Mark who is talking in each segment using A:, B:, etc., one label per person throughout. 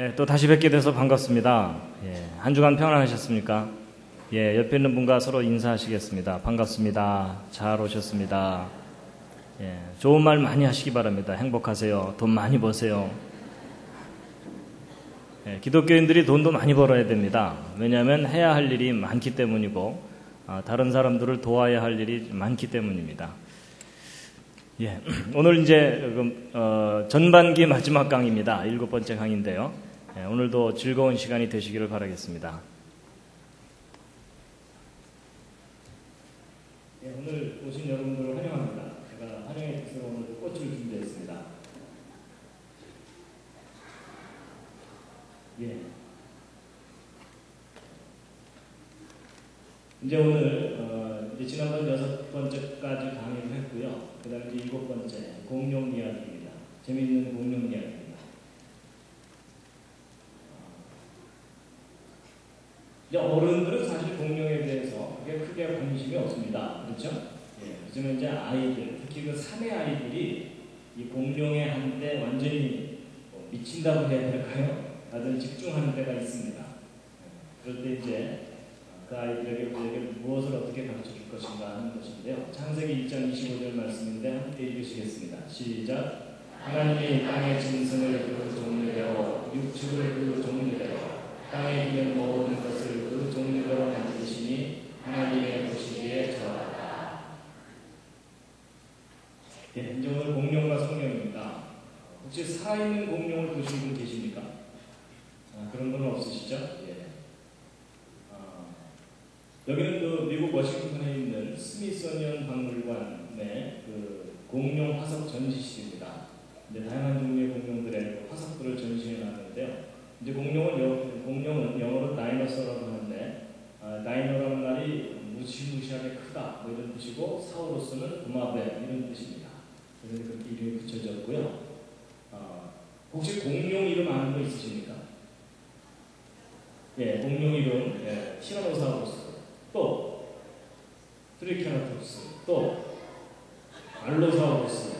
A: 예, 또 다시 뵙게 돼서 반갑습니다. 예, 한 주간 평안하셨습니까? 예, 옆에 있는 분과 서로 인사하시겠습니다. 반갑습니다. 잘 오셨습니다. 예, 좋은 말 많이 하시기 바랍니다. 행복하세요. 돈 많이 버세요. 예, 기독교인들이 돈도 많이 벌어야 됩니다. 왜냐하면 해야 할 일이 많기 때문이고, 아, 다른 사람들을 도와야 할 일이 많기 때문입니다. 예, 오늘 이제 그, 어, 전반기 마지막 강의입니다. 일곱 번째 강의인데요. 예, 오늘도 즐거운 시간이 되시기를 바라겠습니다. 예, 오늘 오신 여러분들을 환영합니다. 제가 환영의 뜻으로 오늘 꽃을 준비했습니다. 예. 이제 오늘 어, 이제 지난번 여섯 번째까지 강의를 했고요. 그다음에 이제 일곱 번째 공룡 이야기입니다. 재미있는 공룡 이야기입니다. 이제 어른들은 사실 공룡에 대해서 그게 크게 관심이 없습니다. 그렇죠? 예, 요즘은 이제 아이들, 특히 그 사내 아이들이 이 공룡에 한때 완전히 뭐 미친다고 해야 될까요? 다들 집중하는 때가 있습니다. 예, 그럴 때 이제 그 아이들에게 우리에게 무엇을 어떻게 가르쳐 줄 것인가 하는 것인데요. 창세기 1장 25절 말씀인데 함께 읽으시겠습니다. 시작. 하나님이 땅의 짐승을 그 종류대로 육축을 그 종류대로 땅에 있는 모든 것을 그 종류대로 만드시니 하나님의 보시기에 좋았다. 예, 오늘 공룡과 성령입니다. 혹시 살아있는 공룡을 보신 분 계십니까? 아, 그런 분 없으시죠? 예. 아, 여기는 그 미국 워싱턴에 있는 스미소니언 박물관의 그 공룡 화석 전시실입니다. 다양한 종류의 공룡들의 화석들을 전시해 놨는데요. 이제 공룡은 여, 공룡은 영어로 dinosaur라고 하는데 아, dino라는 말이 무시무시하게 크다 뭐 이런 뜻이고 saurus는 도마뱀 이런 뜻입니다. 그래서 그렇게 이름이 붙여졌고요. 아, 혹시 공룡 이름 아는 거 있으십니까? 예, 공룡 이름 예, 티라노사우루스 또 트리케라톱스 또 알로사우루스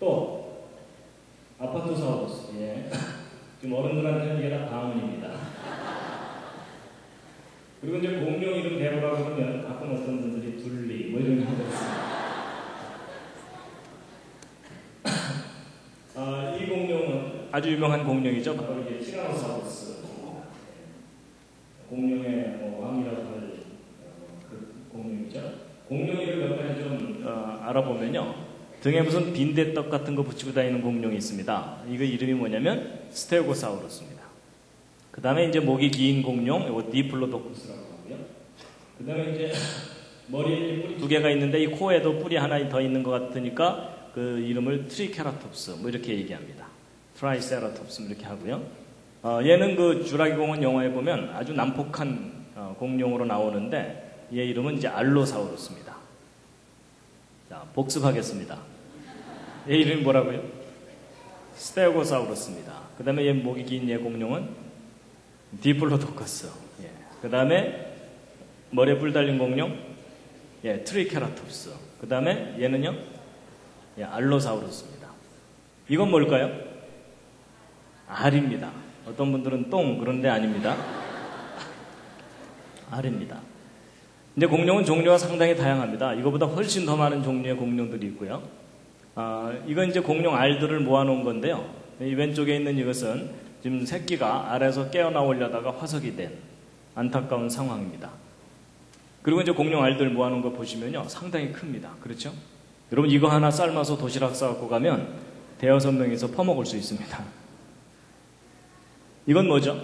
A: 또 아파토사우루스 예. 지금 어른들한테는 이게 다 방언입니다. 그리고 이제 공룡 이름 대보라고 하면 가끔 어떤 분들이 둘리 뭐 이런 게 있습니다. 아, 이 공룡은 아주 유명한 공룡이죠. 바로 이게 티라노사우루스. 공룡의 뭐 왕이라고 할 어, 그 공룡이죠. 공룡 이름 몇 가지 좀 어, 알아보면요. 등에 무슨 빈대떡 같은 거 붙이고 다니는 공룡이 있습니다. 이거 이름이 뭐냐면 스테고사우루스입니다. 그 다음에 이제 목이 긴 공룡, 이거 디플로도쿠스라고 하고요. 그 다음에 이제 머리에 뿔이 두 개가 있는데 이 코에도 뿔이 하나 더 있는 것 같으니까 그 이름을 트리케라톱스 뭐 이렇게 얘기합니다. triceratops 이렇게 하고요. 어, 얘는 그 주라기 공원 영화에 보면 아주 난폭한 어, 공룡으로 나오는데 얘 이름은 이제 알로사우루스입니다. 자, 복습하겠습니다. 얘 이름이 뭐라고요? 스테고사우루스입니다. 그 다음에 얘 목이 긴 얘 공룡은 디플로도커스. 예. 그 다음에 머리에 뿔 달린 공룡, 예, 트리케라톱스. 그 다음에 얘는요, 예, 알로사우루스입니다. 이건 뭘까요? 알입니다. 어떤 분들은 똥, 그런데 아닙니다. 알입니다. 근데 공룡은 종류가 상당히 다양합니다. 이거보다 훨씬 더 많은 종류의 공룡들이 있고요. 아, 이건 이제 공룡 알들을 모아놓은 건데요. 이 왼쪽에 있는 이것은 지금 새끼가 알에서 깨어나오려다가 화석이 된 안타까운 상황입니다. 그리고 이제 공룡 알들 모아놓은 거 보시면요. 상당히 큽니다. 그렇죠? 여러분 이거 하나 삶아서 도시락 싸갖고 가면 대여섯 명이서 퍼먹을 수 있습니다. 이건 뭐죠?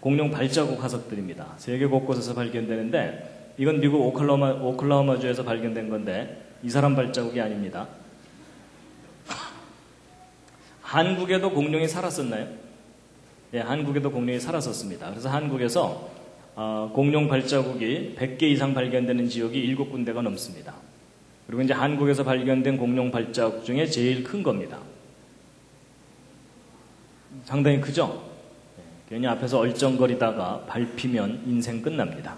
A: 공룡 발자국 화석들입니다. 세계 곳곳에서 발견되는데 이건 미국 오클라호마, 오클라호마주에서 발견된 건데 이 사람 발자국이 아닙니다. 한국에도 공룡이 살았었나요? 네, 한국에도 공룡이 살았었습니다. 그래서 한국에서 어, 공룡 발자국이 100개 이상 발견되는 지역이 7군데가 넘습니다. 그리고 이제 한국에서 발견된 공룡 발자국 중에 제일 큰 겁니다. 상당히 크죠? 네, 괜히 앞에서 얼쩡거리다가 밟히면 인생 끝납니다.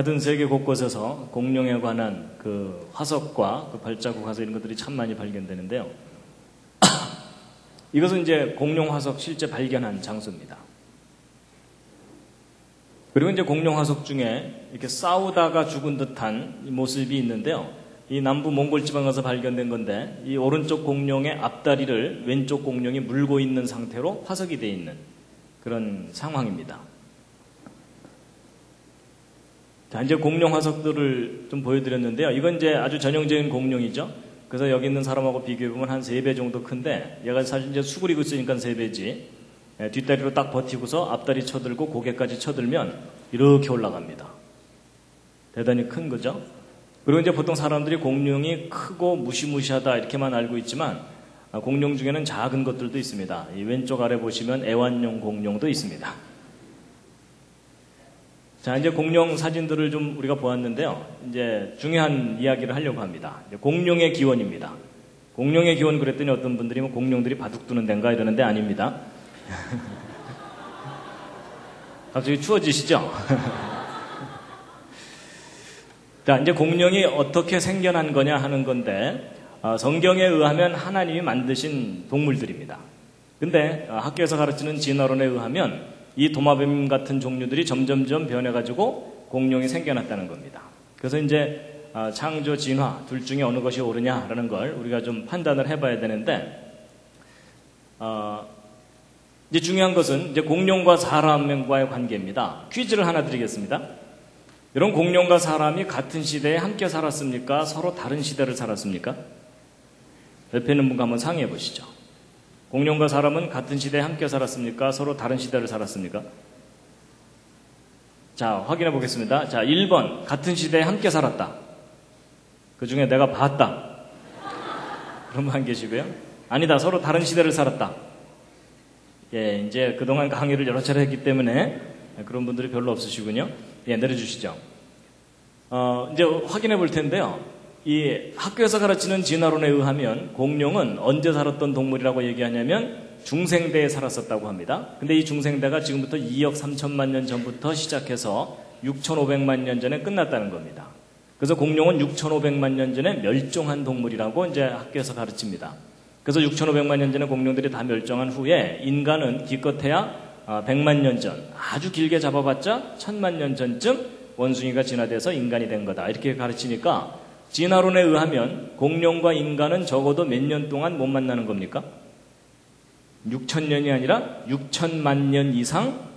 A: 하여튼 세계 곳곳에서 공룡에 관한 그 화석과 그 발자국 화석 이런 것들이 참 많이 발견되는데요. 이것은 이제 공룡 화석 실제 발견한 장소입니다. 그리고 이제 공룡 화석 중에 이렇게 싸우다가 죽은 듯한 모습이 있는데요. 이 남부 몽골 지방에서 발견된 건데 이 오른쪽 공룡의 앞다리를 왼쪽 공룡이 물고 있는 상태로 화석이 되어 있는 그런 상황입니다. 자, 이제 공룡 화석들을 좀 보여드렸는데요. 이건 이제 아주 전형적인 공룡이죠. 그래서 여기 있는 사람하고 비교해보면 한 3배 정도 큰데 얘가 사실 이제 수그리고 있으니까 3배지. 예, 뒷다리로 딱 버티고서 앞다리 쳐들고 고개까지 쳐들면 이렇게 올라갑니다. 대단히 큰 거죠. 그리고 이제 보통 사람들이 공룡이 크고 무시무시하다 이렇게만 알고 있지만 아, 공룡 중에는 작은 것들도 있습니다. 이 왼쪽 아래 보시면 애완용 공룡도 있습니다. 자, 이제 공룡 사진들을 좀 우리가 보았는데요. 이제 중요한 이야기를 하려고 합니다. 공룡의 기원입니다. 공룡의 기원 그랬더니 어떤 분들이 뭐 공룡들이 바둑 두는 데인가 이러는데 아닙니다. 갑자기 추워지시죠? 자, 이제 공룡이 어떻게 생겨난 거냐 하는 건데, 어, 성경에 의하면 하나님이 만드신 동물들입니다. 근데 어, 학교에서 가르치는 진화론에 의하면 이 도마뱀 같은 종류들이 점점점 변해가지고 공룡이 생겨났다는 겁니다. 그래서 이제 어, 창조, 진화 둘 중에 어느 것이 옳으냐라는 걸 우리가 좀 판단을 해봐야 되는데, 어, 이제 중요한 것은 이제 공룡과 사람과의 관계입니다. 퀴즈를 하나 드리겠습니다. 이런 공룡과 사람이 같은 시대에 함께 살았습니까? 서로 다른 시대를 살았습니까? 옆에 있는 분과 한번 상의해 보시죠. 공룡과 사람은 같은 시대에 함께 살았습니까? 서로 다른 시대를 살았습니까? 자, 확인해 보겠습니다. 자, 1번. 같은 시대에 함께 살았다. 그 중에 내가 봤다. 그런 분한 계시고요. 아니다. 서로 다른 시대를 살았다. 예, 이제 그동안 강의를 여러 차례 했기 때문에 그런 분들이 별로 없으시군요. 예, 내려주시죠. 어, 이제 확인해 볼 텐데요. 이 학교에서 가르치는 진화론에 의하면 공룡은 언제 살았던 동물이라고 얘기하냐면 중생대에 살았었다고 합니다. 근데 이 중생대가 지금부터 2억 3천만 년 전부터 시작해서 6,500만 년 전에 끝났다는 겁니다. 그래서 공룡은 6,500만 년 전에 멸종한 동물이라고 이제 학교에서 가르칩니다. 그래서 6,500만 년 전에 공룡들이 다 멸종한 후에 인간은 기껏해야 100만 아, 년 전, 아주 길게 잡아봤자 1000만 년 전쯤 원숭이가 진화돼서 인간이 된 거다. 이렇게 가르치니까 진화론에 의하면 공룡과 인간은 적어도 몇 년 동안 못 만나는 겁니까? 6천 년이 아니라 6천만 년 이상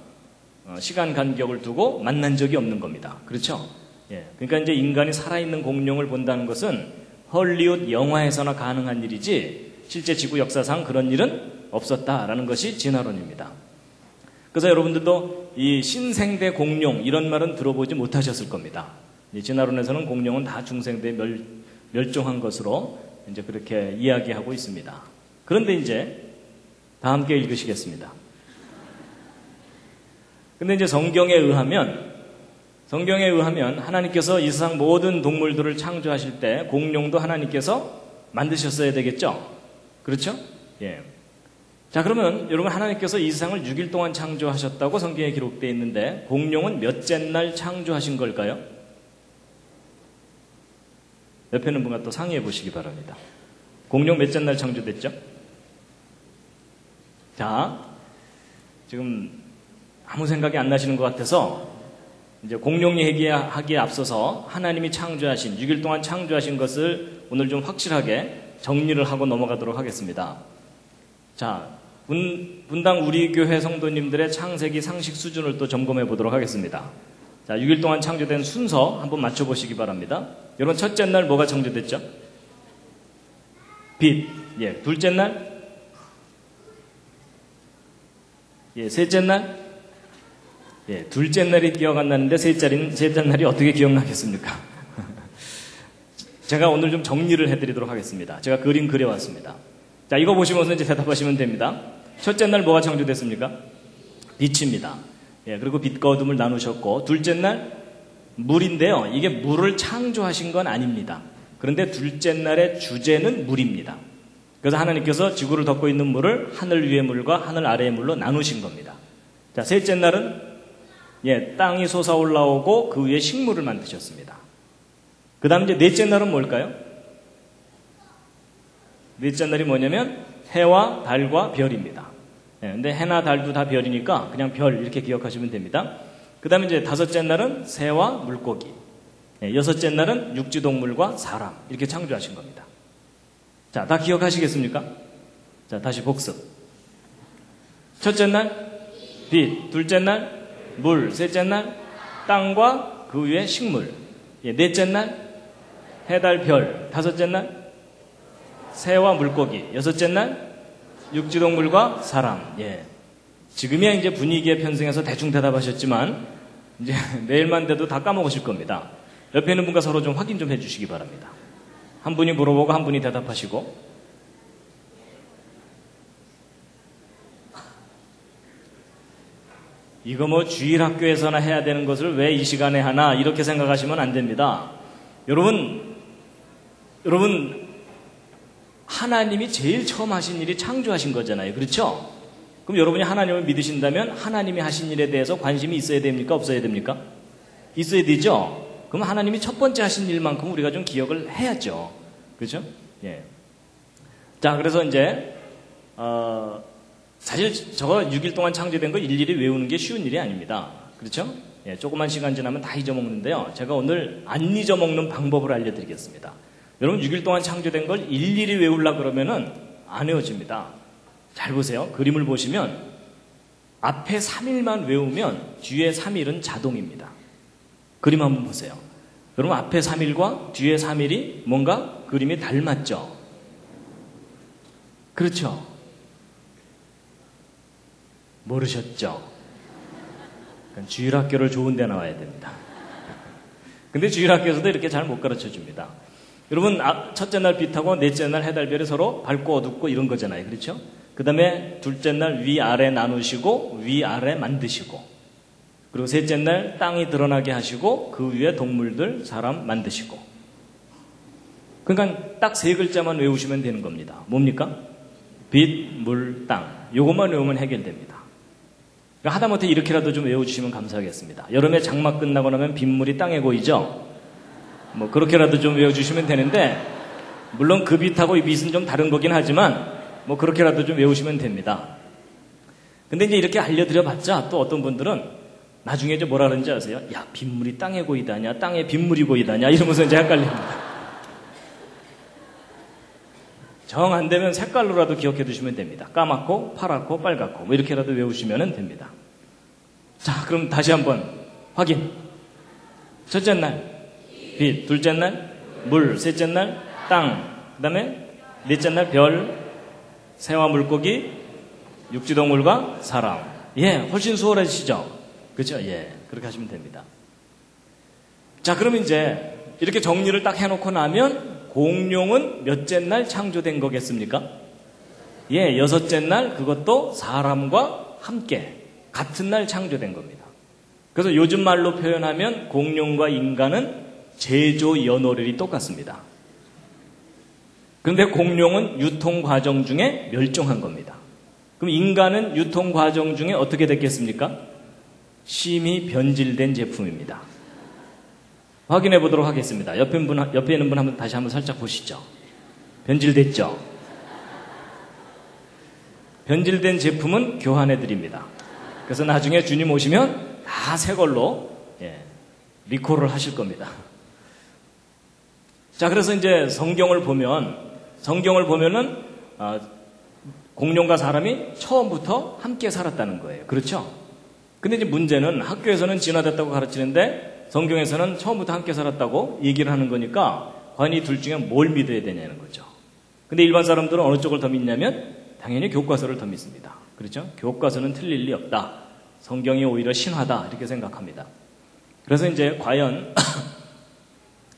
A: 어, 시간 간격을 두고 만난 적이 없는 겁니다. 그렇죠? 예. 그러니까 이제 인간이 살아있는 공룡을 본다는 것은 헐리우드 영화에서나 가능한 일이지 실제 지구 역사상 그런 일은 없었다라는 것이 진화론입니다. 그래서 여러분들도 이 신생대 공룡 이런 말은 들어보지 못하셨을 겁니다. 진화론에서는 공룡은 다 중생대 멸, 멸종한 것으로 이제 그렇게 이야기하고 있습니다. 그런데 이제 다 함께 읽으시겠습니다. 근데 이제 성경에 의하면 성경에 의하면 하나님께서 이 세상 모든 동물들을 창조하실 때 공룡도 하나님께서 만드셨어야 되겠죠? 그렇죠? 예. 자, 그러면 여러분 하나님께서 이 세상을 6일 동안 창조하셨다고 성경에 기록되어 있는데 공룡은 몇째 날 창조하신 걸까요? 옆에 있는 분과 또 상의해 보시기 바랍니다. 공룡 몇째 날 창조됐죠? 자, 지금 아무 생각이 안 나시는 것 같아서 이제 공룡 얘기하기에 앞서서 하나님이 창조하신 6일 동안 창조하신 것을 오늘 좀 확실하게 정리를 하고 넘어가도록 하겠습니다. 자, 분, 분당 우리 교회 성도님들의 창세기 상식 수준을 또 점검해 보도록 하겠습니다. 자, 6일 동안 창조된 순서 한번 맞춰보시기 바랍니다. 여러분, 첫째 날 뭐가 창조됐죠? 빛. 예. 둘째 날? 예. 셋째 날? 예. 둘째 날이 기억 안 나는데 셋째, 셋째 날이 어떻게 기억나겠습니까? 제가 오늘 좀 정리를 해드리도록 하겠습니다. 제가 그림 그려왔습니다. 자, 이거 보시면서 이제 대답하시면 됩니다. 첫째 날 뭐가 창조됐습니까? 빛입니다. 예, 그리고 빛과 어둠을 나누셨고, 둘째 날 물인데요. 이게 물을 창조하신 건 아닙니다. 그런데 둘째 날의 주제는 물입니다. 그래서 하나님께서 지구를 덮고 있는 물을 하늘 위의 물과 하늘 아래의 물로 나누신 겁니다. 자, 셋째 날은 예, 땅이 솟아 올라오고 그 위에 식물을 만드셨습니다. 그 다음 이제 넷째 날은 뭘까요? 넷째 날이 뭐냐면 해와 달과 별입니다. 예, 근데 해나 달도 다 별이니까 그냥 별 이렇게 기억하시면 됩니다. 그 다음에 이제 다섯째 날은 새와 물고기. 예, 여섯째 날은 육지동물과 사람. 이렇게 창조하신 겁니다. 자, 다 기억하시겠습니까? 자, 다시 복습. 첫째 날, 빛. 둘째 날, 물. 셋째 날, 땅과 그 위에 식물. 예, 넷째 날, 해달 별. 다섯째 날, 새와 물고기. 여섯째 날, 육지동물과 사람. 예. 지금이야 이제 분위기에 편승해서 대충 대답하셨지만, 이제 내일만 돼도 다 까먹으실 겁니다. 옆에 있는 분과 서로 좀 확인 좀 해주시기 바랍니다. 한 분이 물어보고 한 분이 대답하시고. 이거 뭐 주일 학교에서나 해야 되는 것을 왜 이 시간에 하나 이렇게 생각하시면 안 됩니다. 여러분, 여러분 하나님이 제일 처음 하신 일이 창조하신 거잖아요. 그렇죠? 그럼 여러분이 하나님을 믿으신다면 하나님이 하신 일에 대해서 관심이 있어야 됩니까? 없어야 됩니까? 있어야 되죠? 그럼 하나님이 첫 번째 하신 일만큼 우리가 좀 기억을 해야죠. 그렇죠? 예. 자, 그래서 이제, 어, 사실 저거 6일 동안 창조된 거 일일이 외우는 게 쉬운 일이 아닙니다. 그렇죠? 예, 조그만 시간 지나면 다 잊어먹는데요. 제가 오늘 안 잊어먹는 방법을 알려드리겠습니다. 여러분 6일 동안 창조된 걸 일일이 외우려 그러면은 안 외워집니다. 잘 보세요. 그림을 보시면 앞에 3일만 외우면 뒤에 3일은 자동입니다. 그림 한번 보세요. 여러분 앞에 3일과 뒤에 3일이 뭔가 그림이 닮았죠? 그렇죠? 모르셨죠? 주일학교를 좋은 데 나와야 됩니다. 근데 주일학교에서도 이렇게 잘 못 가르쳐 줍니다. 여러분, 아, 첫째 날 빛하고 넷째 날 해달별이 서로 밝고 어둡고 이런 거잖아요. 그렇죠? 그 다음에 둘째 날 위아래 나누시고 위아래 만드시고 그리고 셋째 날 땅이 드러나게 하시고 그 위에 동물들, 사람 만드시고 그러니까 딱 세 글자만 외우시면 되는 겁니다. 뭡니까? 빛, 물, 땅. 요것만 외우면 해결됩니다. 그러니까 하다못해 이렇게라도 좀 외워주시면 감사하겠습니다. 여름에 장마 끝나고 나면 빗물이 땅에 고이죠? 뭐 그렇게라도 좀 외워주시면 되는데 물론 그 빛하고 이 빛은 좀 다른 거긴 하지만 뭐 그렇게라도 좀 외우시면 됩니다. 근데 이제 이렇게 알려드려 봤자 또 어떤 분들은 나중에 이제 뭐라 그러는지 아세요? 야, 빗물이 땅에 고이다냐, 땅에 빗물이 고이다냐, 이러면서 이제 헷갈립니다. 정 안 되면 색깔로라도 기억해 두시면 됩니다. 까맣고, 파랗고, 빨갛고, 뭐 이렇게라도 외우시면 됩니다. 자, 그럼 다시 한번 확인. 첫째 날, 빛, 둘째 날 물, 셋째 날 땅, 그 다음에 넷째 날 별, 새와 물고기, 육지동물과 사람. 예, 훨씬 수월해지시죠? 그렇죠? 예, 그렇게 하시면 됩니다. 자, 그럼 이제 이렇게 정리를 딱 해놓고 나면 공룡은 몇째 날 창조된 거겠습니까? 예, 여섯째 날 그것도 사람과 함께 같은 날 창조된 겁니다. 그래서 요즘 말로 표현하면 공룡과 인간은 제조 연호율이 똑같습니다. 그런데 공룡은 유통 과정 중에 멸종한 겁니다. 그럼 인간은 유통 과정 중에 어떻게 됐겠습니까? 심히 변질된 제품입니다. 확인해 보도록 하겠습니다. 옆에, 분, 옆에 있는 분 한번 다시 한번 살짝 보시죠. 변질됐죠? 변질된 제품은 교환해 드립니다. 그래서 나중에 주님 오시면 다 새 걸로 예, 리콜을 하실 겁니다. 자, 그래서 이제 성경을 보면, 성경을 보면은, 아, 공룡과 사람이 처음부터 함께 살았다는 거예요. 그렇죠? 근데 이제 문제는 학교에서는 진화됐다고 가르치는데 성경에서는 처음부터 함께 살았다고 얘기를 하는 거니까 과연 이 둘 중에 뭘 믿어야 되냐는 거죠. 근데 일반 사람들은 어느 쪽을 더 믿냐면 당연히 교과서를 더 믿습니다. 그렇죠? 교과서는 틀릴 리 없다. 성경이 오히려 신화다. 이렇게 생각합니다. 그래서 이제 과연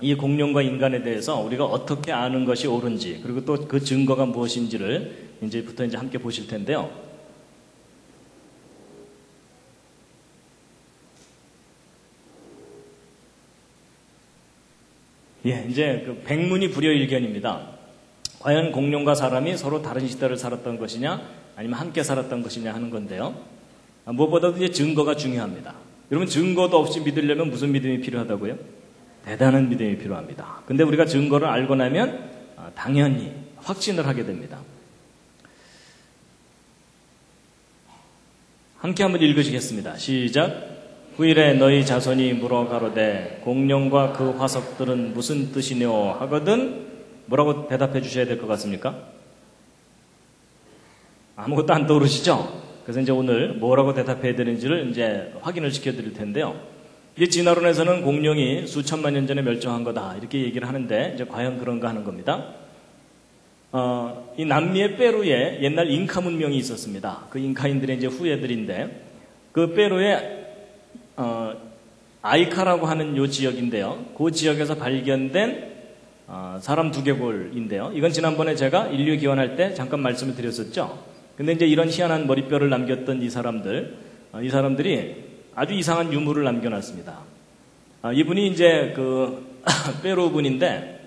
A: 이 공룡과 인간에 대해서 우리가 어떻게 아는 것이 옳은지 그리고 또 그 증거가 무엇인지를 이제부터 이제 함께 보실 텐데요. 예, 이제 그 백문이 불여일견입니다. 과연 공룡과 사람이 서로 다른 시대를 살았던 것이냐, 아니면 함께 살았던 것이냐 하는 건데요. 아, 무엇보다도 이제 증거가 중요합니다. 여러분 증거도 없이 믿으려면 무슨 믿음이 필요하다고요? 대단한 믿음이 필요합니다. 근데 우리가 증거를 알고 나면 아, 당연히 확신을 하게 됩니다. 함께 한번 읽으시겠습니다. 시작. 후일에 너희 자손이 물어 가로되 공룡과 그 화석들은 무슨 뜻이뇨 하거든 뭐라고 대답해 주셔야 될 것 같습니까? 아무것도 안 떠오르시죠? 그래서 이제 오늘 뭐라고 대답해야 되는지를 이제 확인을 시켜 드릴 텐데요. 이게 진화론에서는 공룡이 수천만 년 전에 멸종한 거다 이렇게 얘기를 하는데 이제 과연 그런가 하는 겁니다. 어, 이 남미의 페루에 옛날 잉카 문명이 있었습니다. 그 잉카인들의 이제 후예들인데 그 페루에 어, 아이카라고 하는 요 지역인데요. 그 지역에서 발견된 어, 사람 두개골인데요. 이건 지난번에 제가 인류 기원할 때 잠깐 말씀을 드렸었죠. 근데 이제 이런 희한한 머리뼈를 남겼던 이 사람들, 어, 이 사람들이 아주 이상한 유물을 남겨놨습니다. 어, 이분이 이제 그 페루 분인데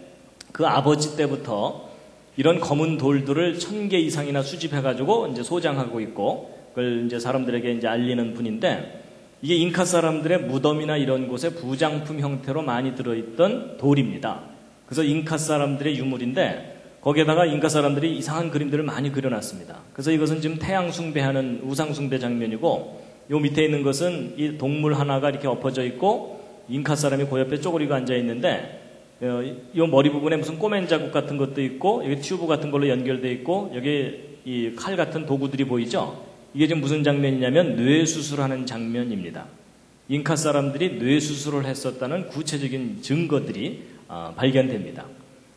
A: 그 아버지 때부터 이런 검은 돌들을 천 개 이상이나 수집해가지고 이제 소장하고 있고 그걸 이제 사람들에게 이제 알리는 분인데 이게 잉카 사람들의 무덤이나 이런 곳에 부장품 형태로 많이 들어있던 돌입니다. 그래서 잉카 사람들의 유물인데 거기에다가 잉카 사람들이 이상한 그림들을 많이 그려놨습니다. 그래서 이것은 지금 태양 숭배하는 우상 숭배 장면이고 요 밑에 있는 것은 이 동물 하나가 이렇게 엎어져 있고 잉카 사람이 그 옆에 쪼그리고 앉아 있는데 어, 이 머리 부분에 무슨 꼬맨 자국 같은 것도 있고 여기 튜브 같은 걸로 연결돼 있고 여기 이 칼 같은 도구들이 보이죠. 이게 지금 무슨 장면이냐면 뇌 수술하는 장면입니다. 잉카 사람들이 뇌 수술을 했었다는 구체적인 증거들이 어, 발견됩니다.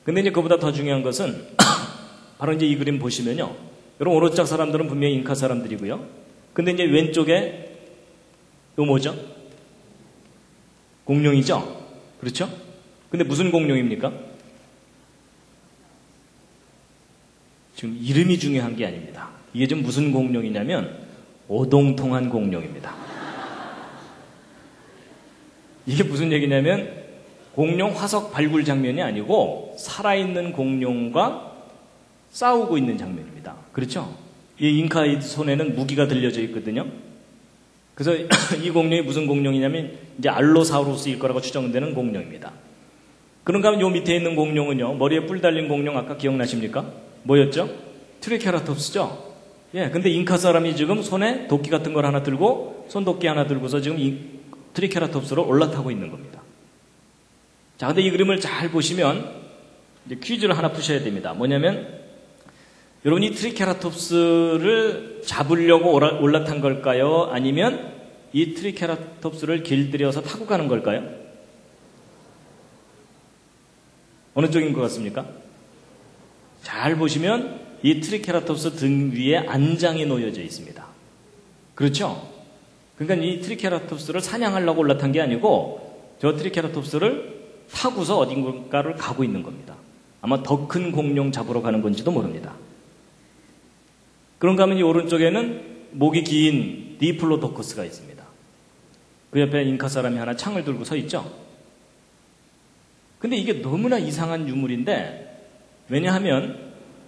A: 근데 이제 그보다 더 중요한 것은 바로 이제 이 그림 보시면요. 여러분 오른쪽 사람들은 분명히 잉카 사람들이고요. 근데 이제 왼쪽에 요 뭐죠? 공룡이죠? 그렇죠? 근데 무슨 공룡입니까? 지금 이름이 중요한 게 아닙니다. 이게 지금 무슨 공룡이냐면 오동통한 공룡입니다. 이게 무슨 얘기냐면 공룡 화석 발굴 장면이 아니고 살아있는 공룡과 싸우고 있는 장면입니다. 그렇죠? 이 잉카의 손에는 무기가 들려져 있거든요. 그래서 이 공룡이 무슨 공룡이냐면 이제 알로사우루스일 거라고 추정되는 공룡입니다. 그런가 하면 요 밑에 있는 공룡은요. 머리에 뿔 달린 공룡 아까 기억나십니까? 뭐였죠? 트리케라톱스죠? 예, 근데 잉카 사람이 지금 손에 도끼 같은 걸 하나 들고 손도끼 하나 들고서 지금 이 트리케라톱스로 올라타고 있는 겁니다. 자, 근데 이 그림을 잘 보시면 이제 퀴즈를 하나 푸셔야 됩니다. 뭐냐면 여러분이 트리케라톱스를 잡으려고 올라탄 걸까요? 아니면 이 트리케라톱스를 길들여서 타고 가는 걸까요? 어느 쪽인 것 같습니까? 잘 보시면 이 트리케라톱스 등 위에 안장이 놓여져 있습니다. 그렇죠? 그러니까 이 트리케라톱스를 사냥하려고 올라탄 게 아니고 저 트리케라톱스를 타고서 어딘가를 가고 있는 겁니다. 아마 더 큰 공룡 잡으러 가는 건지도 모릅니다. 그런가 하면 이 오른쪽에는 목이 긴 디플로도커스가 있습니다. 그 옆에 잉카 사람이 하나 창을 들고 서 있죠. 근데 이게 너무나 이상한 유물인데 왜냐하면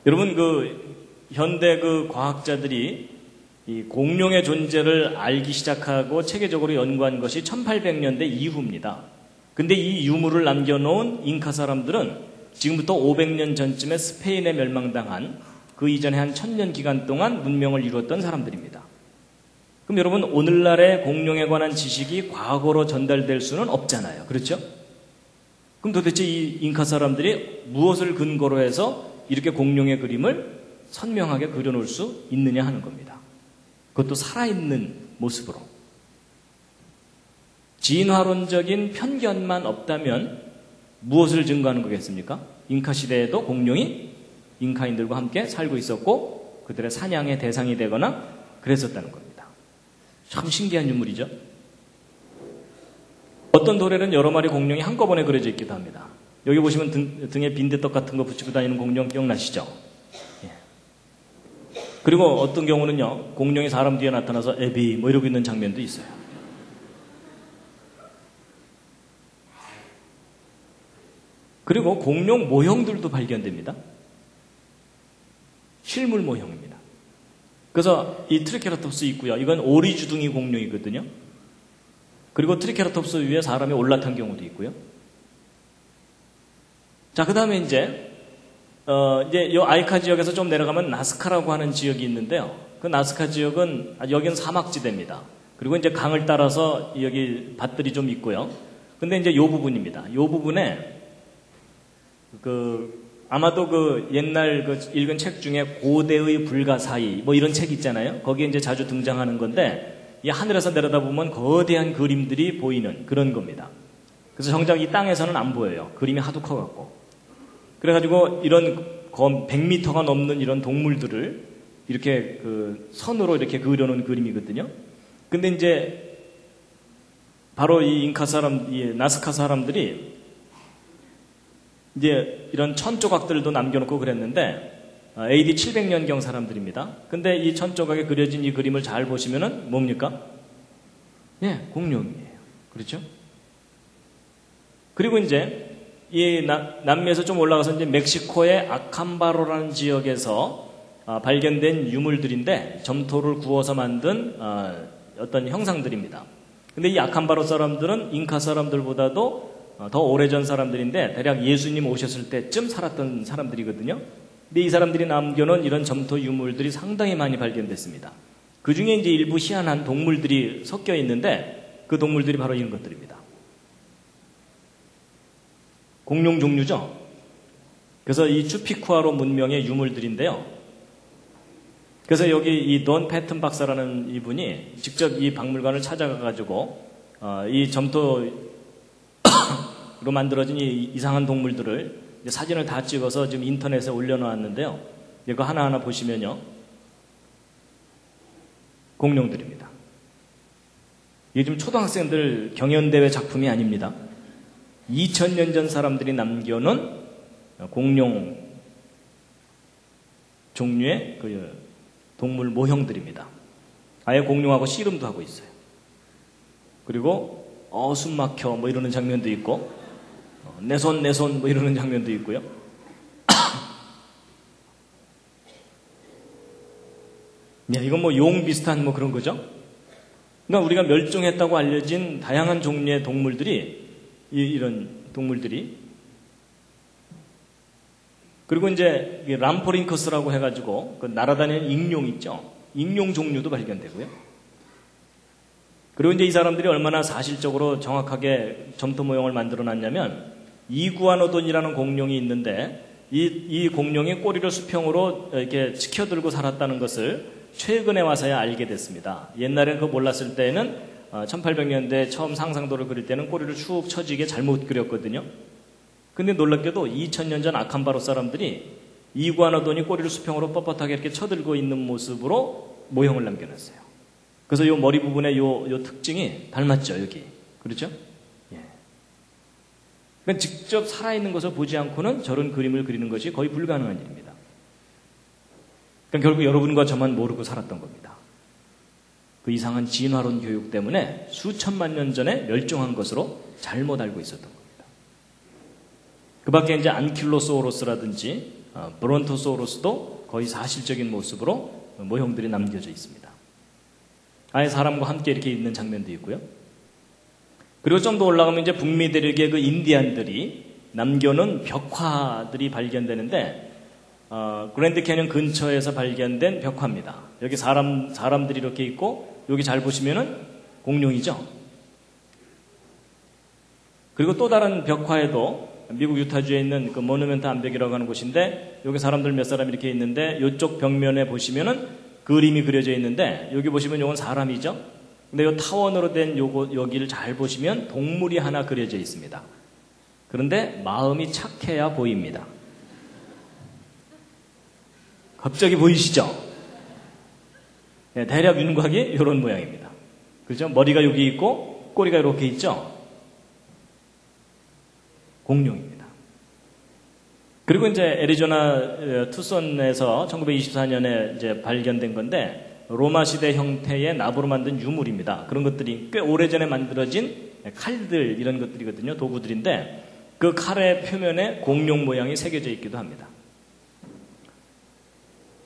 A: 여러분 그 현대 그 과학자들이 이 공룡의 존재를 알기 시작하고 체계적으로 연구한 것이 1800년대 이후입니다. 근데 이 유물을 남겨놓은 잉카 사람들은 지금부터 500년 전쯤에 스페인에 멸망당한 그 이전에 한 천년 기간 동안 문명을 이루었던 사람들입니다. 그럼 여러분 오늘날의 공룡에 관한 지식이 과거로 전달될 수는 없잖아요. 그렇죠? 그럼 도대체 이 잉카 사람들이 무엇을 근거로 해서 이렇게 공룡의 그림을 선명하게 그려놓을 수 있느냐 하는 겁니다. 그것도 살아있는 모습으로. 진화론적인 편견만 없다면 무엇을 증거하는 거겠습니까? 잉카 시대에도 공룡이 잉카인들과 함께 살고 있었고 그들의 사냥의 대상이 되거나 그랬었다는 겁니다. 참 신기한 유물이죠. 어떤 돌에는 여러 마리 공룡이 한꺼번에 그려져 있기도 합니다. 여기 보시면 등, 등에 빈대떡 같은 거 붙이고 다니는 공룡 기억나시죠? 예. 그리고 어떤 경우는요, 공룡이 사람 뒤에 나타나서 애비 뭐 이러고 있는 장면도 있어요. 그리고 공룡 모형들도 발견됩니다. 실물 모형입니다. 그래서 이 트리케라톱스 있고요. 이건 오리주둥이 공룡이거든요. 그리고 트리케라톱스 위에 사람이 올라탄 경우도 있고요. 자, 그 다음에 이제 어, 이제 요 아이카 지역에서 좀 내려가면 나스카라고 하는 지역이 있는데요. 그 나스카 지역은 아, 여기는 사막지대입니다. 그리고 이제 강을 따라서 여기 밭들이 좀 있고요. 근데 이제 요 부분입니다. 요 부분에 그 아마도 그 옛날 그 읽은 책 중에 고대의 불가사의 뭐 이런 책 있잖아요. 거기에 이제 자주 등장하는 건데 이 하늘에서 내려다보면 거대한 그림들이 보이는 그런 겁니다. 그래서 정작 이 땅에서는 안 보여요. 그림이 하도 커갖고. 그래가지고 이런 100m가 넘는 이런 동물들을 이렇게 그 선으로 이렇게 그려놓은 그림이거든요. 근데 이제 바로 이 잉카 사람, 이 나스카 사람들이 이제 이런 천 조각들도 남겨놓고 그랬는데 AD 700년경 사람들입니다. 근데 이 천 조각에 그려진 이 그림을 잘 보시면은 뭡니까? 예, 공룡이에요. 그렇죠? 그리고 이제 이 남미에서 좀 올라가서 이제 멕시코의 아캄바로라는 지역에서 아, 발견된 유물들인데 점토를 구워서 만든 아, 어떤 형상들입니다. 근데 이 아캄바로 사람들은 잉카 사람들보다도 어, 더 오래전 사람들인데 대략 예수님 오셨을 때쯤 살았던 사람들이거든요. 근데 이 사람들이 남겨놓은 이런 점토 유물들이 상당히 많이 발견됐습니다. 그 중에 이제 일부 희한한 동물들이 섞여 있는데 그 동물들이 바로 이런 것들입니다. 공룡 종류죠. 그래서 이 추피쿠아로 문명의 유물들인데요. 그래서 여기 이 돈 패튼 박사라는 이분이 직접 이 박물관을 찾아가 가지고 어, 이 점토 로 만들어진 이 이상한 동물들을 사진을 다 찍어서 지금 인터넷에 올려놓았는데요. 이거 하나하나 보시면요. 공룡들입니다. 지금 초등학생들 경연대회 작품이 아닙니다. 2000년 전 사람들이 남겨놓은 공룡 종류의 그 동물 모형들입니다. 아예 공룡하고 씨름도 하고 있어요. 그리고 어, 숨 막혀 뭐 이러는 장면도 있고 어, 내 손 내 손 뭐 이러는 장면도 있고요. 네, 이건 뭐 용 비슷한 뭐 그런 거죠. 그러니까 우리가 멸종했다고 알려진 다양한 종류의 동물들이 이, 런 동물들이 그리고 이제 람포링커스라고 해가지고 그 날아다니는 익룡 있죠. 익룡 종류도 발견되고요. 그리고 이제 이 사람들이 얼마나 사실적으로 정확하게 점토 모형을 만들어 놨냐면 이구아노돈이라는 공룡이 있는데 이, 이 공룡이 꼬리를 수평으로 이렇게 치켜들고 살았다는 것을 최근에 와서야 알게 됐습니다. 옛날엔 그거 몰랐을 때는 1800년대 어, 처음 상상도를 그릴 때는 꼬리를 축 처지게 잘못 그렸거든요. 근데 놀랍게도 2000년 전 아캄바로 사람들이 이구아노돈이 꼬리를 수평으로 뻣뻣하게 이렇게 쳐들고 있는 모습으로 모형을 남겨놨어요. 그래서 요 머리 부분에 요, 요 특징이 닮았죠, 여기. 그렇죠? 예. 그러니까 직접 살아있는 것을 보지 않고는 저런 그림을 그리는 것이 거의 불가능한 일입니다. 그러니까 결국 여러분과 저만 모르고 살았던 겁니다. 그 이상한 진화론 교육 때문에 수천만 년 전에 멸종한 것으로 잘못 알고 있었던 겁니다. 그 밖에 이제 안킬로소로스라든지 어, 브론토소로스도 거의 사실적인 모습으로 모형들이 남겨져 있습니다. 아예 사람과 함께 이렇게 있는 장면도 있고요. 그리고 좀 더 올라가면 이제 북미 대륙의 그 인디안들이 남겨놓은 벽화들이 발견되는데 어, 그랜드 캐년 근처에서 발견된 벽화입니다. 여기 사람 사람들이 이렇게 있고 여기 잘 보시면은 공룡이죠. 그리고 또 다른 벽화에도 미국 유타주에 있는 그 모누멘트 암벽이라고 하는 곳인데 여기 사람들 몇 사람 이렇게 있는데 이쪽 벽면에 보시면은 그림이 그려져 있는데 여기 보시면 이건 사람이죠. 근데 이 타원으로 된 요거 여기를 잘 보시면 동물이 하나 그려져 있습니다. 그런데 마음이 착해야 보입니다. 갑자기 보이시죠? 네, 대략 윤곽이 이런 모양입니다. 그렇죠? 머리가 여기 있고 꼬리가 이렇게 있죠? 공룡입니다. 그리고 이제 애리조나 투손에서 1924년에 이제 발견된 건데 로마 시대 형태의 나무로 만든 유물입니다. 그런 것들이 꽤 오래전에 만들어진 칼들 이런 것들이거든요. 도구들인데 그 칼의 표면에 공룡 모양이 새겨져 있기도 합니다.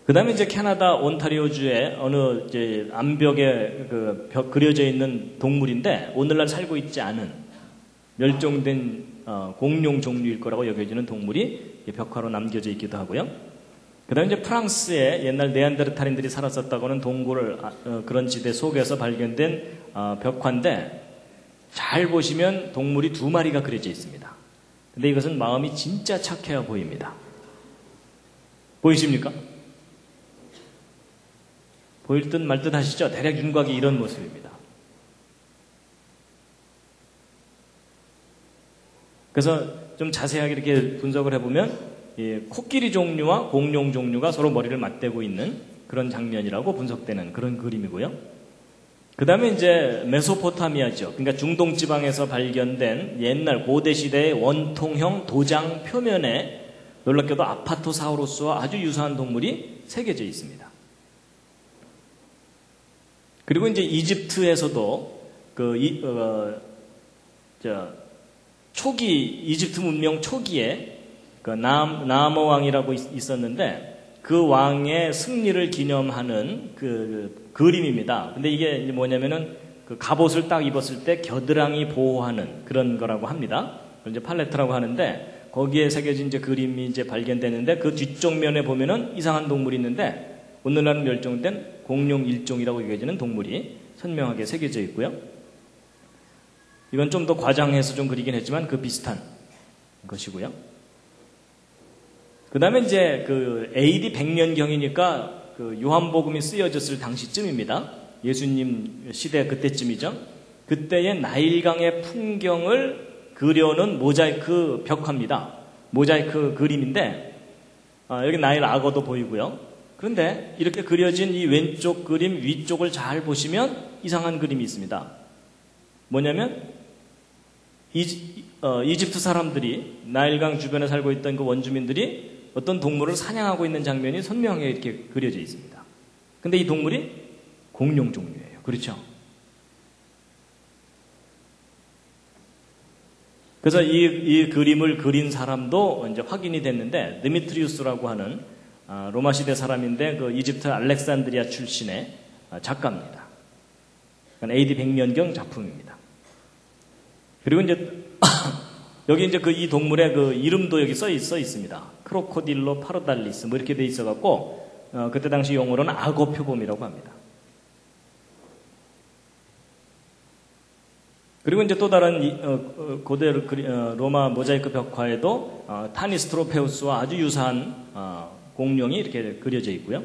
A: 그 다음에 이제 캐나다 온타리오주의 어느 이제 암벽에 그 벽, 그려져 있는 동물인데 오늘날 살고 있지 않은 멸종된 어, 공룡 종류일 거라고 여겨지는 동물이 벽화로 남겨져 있기도 하고요. 그다음에 이제 프랑스에 옛날 네안데르탈인들이 살았었다고 는 동굴 아, 어, 그런 지대 속에서 발견된 어, 벽화인데 잘 보시면 동물이 두 마리가 그려져 있습니다. 근데 이것은 마음이 진짜 착해 보입니다. 보이십니까? 보일 듯 말 듯 하시죠? 대략 윤곽이 이런 모습입니다. 그래서 좀 자세하게 이렇게 분석을 해보면 예, 코끼리 종류와 공룡 종류가 서로 머리를 맞대고 있는 그런 장면이라고 분석되는 그런 그림이고요. 그 다음에 이제 메소포타미아죠. 그러니까 중동 지방에서 발견된 옛날 고대 시대의 원통형 도장 표면에 놀랍게도 아파토사우루스와 아주 유사한 동물이 새겨져 있습니다. 그리고 이제 이집트에서도 그 이, 어, 저 초기 이집트 문명 초기에 그 남, 나머 왕이라고 있, 었는데 그 왕의 승리를 기념하는 그, 그 그림입니다. 근데 이게 뭐냐면은 그 갑옷을 딱 입었을 때 겨드랑이 보호하는 그런 거라고 합니다. 이제 팔레트라고 하는데 거기에 새겨진 이제 그림이 이제 발견되는데 그 뒤쪽 면에 보면은 이상한 동물이 있는데 오늘날은 멸종된 공룡 일종이라고 여겨지는 동물이 선명하게 새겨져 있고요. 이건 좀 더 과장해서 좀 그리긴 했지만 그 비슷한 것이고요. 그 다음에 이제 그 AD 100년경이니까 그 요한복음이 쓰여졌을 당시쯤입니다. 예수님 시대 그때쯤이죠. 그때의 나일강의 풍경을 그려놓은 모자이크 벽화입니다. 모자이크 그림인데 아, 여기 나일 악어도 보이고요. 그런데 이렇게 그려진 이 왼쪽 그림 위쪽을 잘 보시면 이상한 그림이 있습니다. 뭐냐면 어, 이집트 사람들이 나일강 주변에 살고 있던 그 원주민들이 어떤 동물을 사냥하고 있는 장면이 선명하게 이렇게 그려져 있습니다. 근데 이 동물이 공룡 종류예요. 그렇죠? 그래서 이, 이 그림을 그린 사람도 이제 확인이 됐는데 느미트리우스라고 하는 아, 로마 시대 사람인데 그 이집트 알렉산드리아 출신의 아, 작가입니다. AD 100년경 작품입니다. 그리고 이제 여기 이제 그 이 동물의 그 이름도 여기 써, 있, 어 있습니다. Krokodilopardalis 뭐 이렇게 돼 있어 갖고 어, 그때 당시 용어로는 악어 표범이라고 합니다. 그리고 이제 또 다른 이, 어, 어 고대 어, 로마 모자이크 벽화에도 어, 타니스트로페우스와 아주 유사한 어, 공룡이 이렇게 그려져 있고요.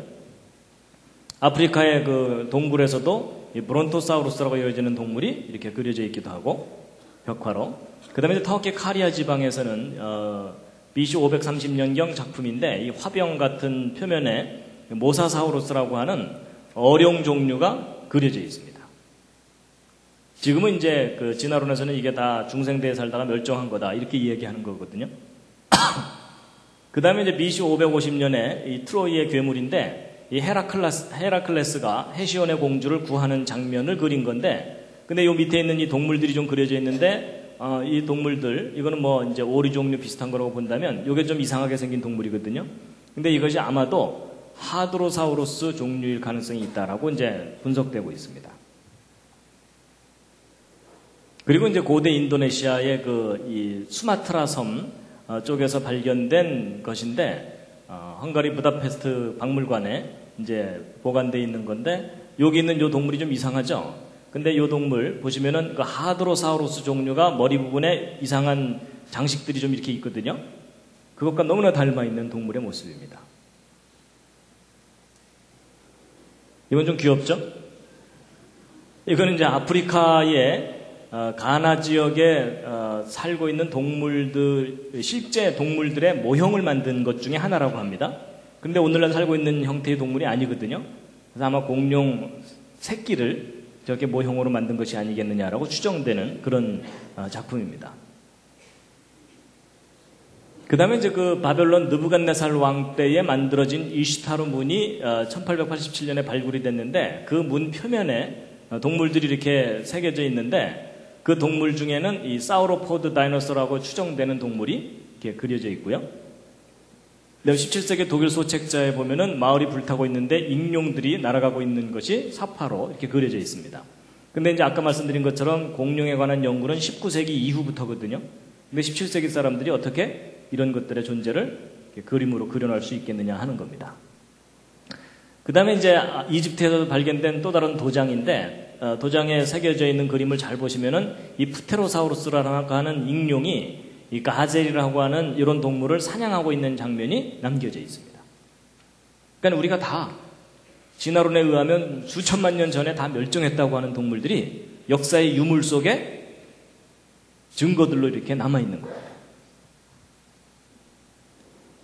A: 아프리카의 그 동굴에서도 브론토사우루스라고 여겨지는 동물이 이렇게 그려져 있기도 하고 벽화로. 그 다음에 터키 카리아 지방에서는 어, BC 530년경 작품인데 이 화병 같은 표면에 모사사우루스라고 하는 어룡 종류가 그려져 있습니다. 지금은 이제 그 진화론에서는 이게 다 중생대에 살다가 멸종한 거다 이렇게 이야기하는 거거든요. 그 다음에 이제 BC 550년에 이 트로이의 괴물인데 이 헤라클레스, 헤라클레스가 헤시오네 공주를 구하는 장면을 그린 건데 근데 요 밑에 있는 이 동물들이 좀 그려져 있는데 어, 이 동물들 이거는 뭐 이제 오리 종류 비슷한 거라고 본다면 이게 좀 이상하게 생긴 동물이거든요. 근데 이것이 아마도 하드로사우루스 종류일 가능성이 있다라고 이제 분석되고 있습니다. 그리고 이제 고대 인도네시아의 그 이 수마트라 섬 어, 쪽에서 발견된 것인데 어, 헝가리 부다페스트 박물관에 이제 보관되어 있는 건데 여기 있는 이 동물이 좀 이상하죠. 근데 이 동물 보시면은 그 하드로사우루스 종류가 머리 부분에 이상한 장식들이 좀 이렇게 있거든요. 그것과 너무나 닮아 있는 동물의 모습입니다. 이건 좀 귀엽죠? 이거는 이제 아프리카의 어, 가나 지역에 어, 살고 있는 동물들, 실제 동물들의 모형을 만든 것 중에 하나라고 합니다. 그런데 오늘날 살고 있는 형태의 동물이 아니거든요. 그래서 아마 공룡 새끼를 저렇게 모형으로 만든 것이 아니겠느냐라고 추정되는 그런 어, 작품입니다. 그 다음에 이제 그 바벨론 느부갓네살 왕 때에 만들어진 이시타르 문이 1887년에 어, 발굴이 됐는데 그 문 표면에 어, 동물들이 이렇게 새겨져 있는데 그 동물 중에는 이 사우로포드 다이너소라고 추정되는 동물이 이렇게 그려져 있고요. 17세기 독일 소책자에 보면은 마을이 불타고 있는데 익룡들이 날아가고 있는 것이 사파로 이렇게 그려져 있습니다. 근데 이제 아까 말씀드린 것처럼 공룡에 관한 연구는 19세기 이후부터거든요. 근데 17세기 사람들이 어떻게 이런 것들의 존재를 그림으로 그려낼 수 있겠느냐 하는 겁니다. 그 다음에 이제 이집트에서 발견된 또 다른 도장인데 어, 도장에 새겨져 있는 그림을 잘 보시면은 이 프테로사우루스라고 하는 익룡이 이 가젤이라고 하는 이런 동물을 사냥하고 있는 장면이 남겨져 있습니다. 그러니까 우리가 다 진화론에 의하면 수천만 년 전에 다 멸종했다고 하는 동물들이 역사의 유물 속에 증거들로 이렇게 남아 있는 거예요.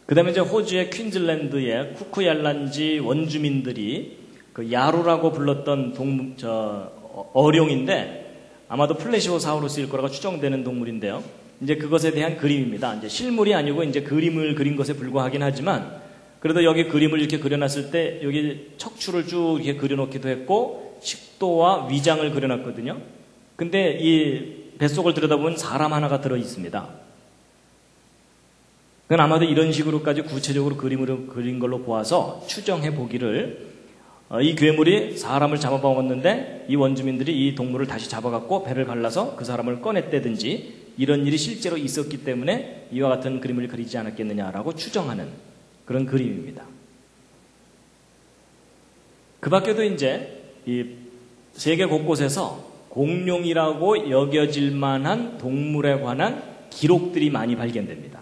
A: 그 다음에 이제 호주의 퀸즐랜드의 쿠쿠얄란지 원주민들이 그 야루라고 불렀던 동, 저, 어룡인데 아마도 플래시오사우루스일 거라고 추정되는 동물인데요. 이제 그것에 대한 그림입니다. 이제 실물이 아니고 이제 그림을 그린 것에 불과하긴 하지만 그래도 여기 그림을 이렇게 그려놨을 때 여기 척추를 쭉 이렇게 그려놓기도 했고 식도와 위장을 그려놨거든요. 근데 이 뱃속을 들여다보면 사람 하나가 들어 있습니다. 그건 아마도 이런 식으로까지 구체적으로 그림으로 그린 걸로 보아서 추정해 보기를 어, 이 괴물이 사람을 잡아먹었는데 이 원주민들이 이 동물을 다시 잡아갖고 배를 갈라서 그 사람을 꺼냈다든지 이런 일이 실제로 있었기 때문에 이와 같은 그림을 그리지 않았겠느냐라고 추정하는 그런 그림입니다. 그 밖에도 이제 이 세계 곳곳에서 공룡이라고 여겨질 만한 동물에 관한 기록들이 많이 발견됩니다.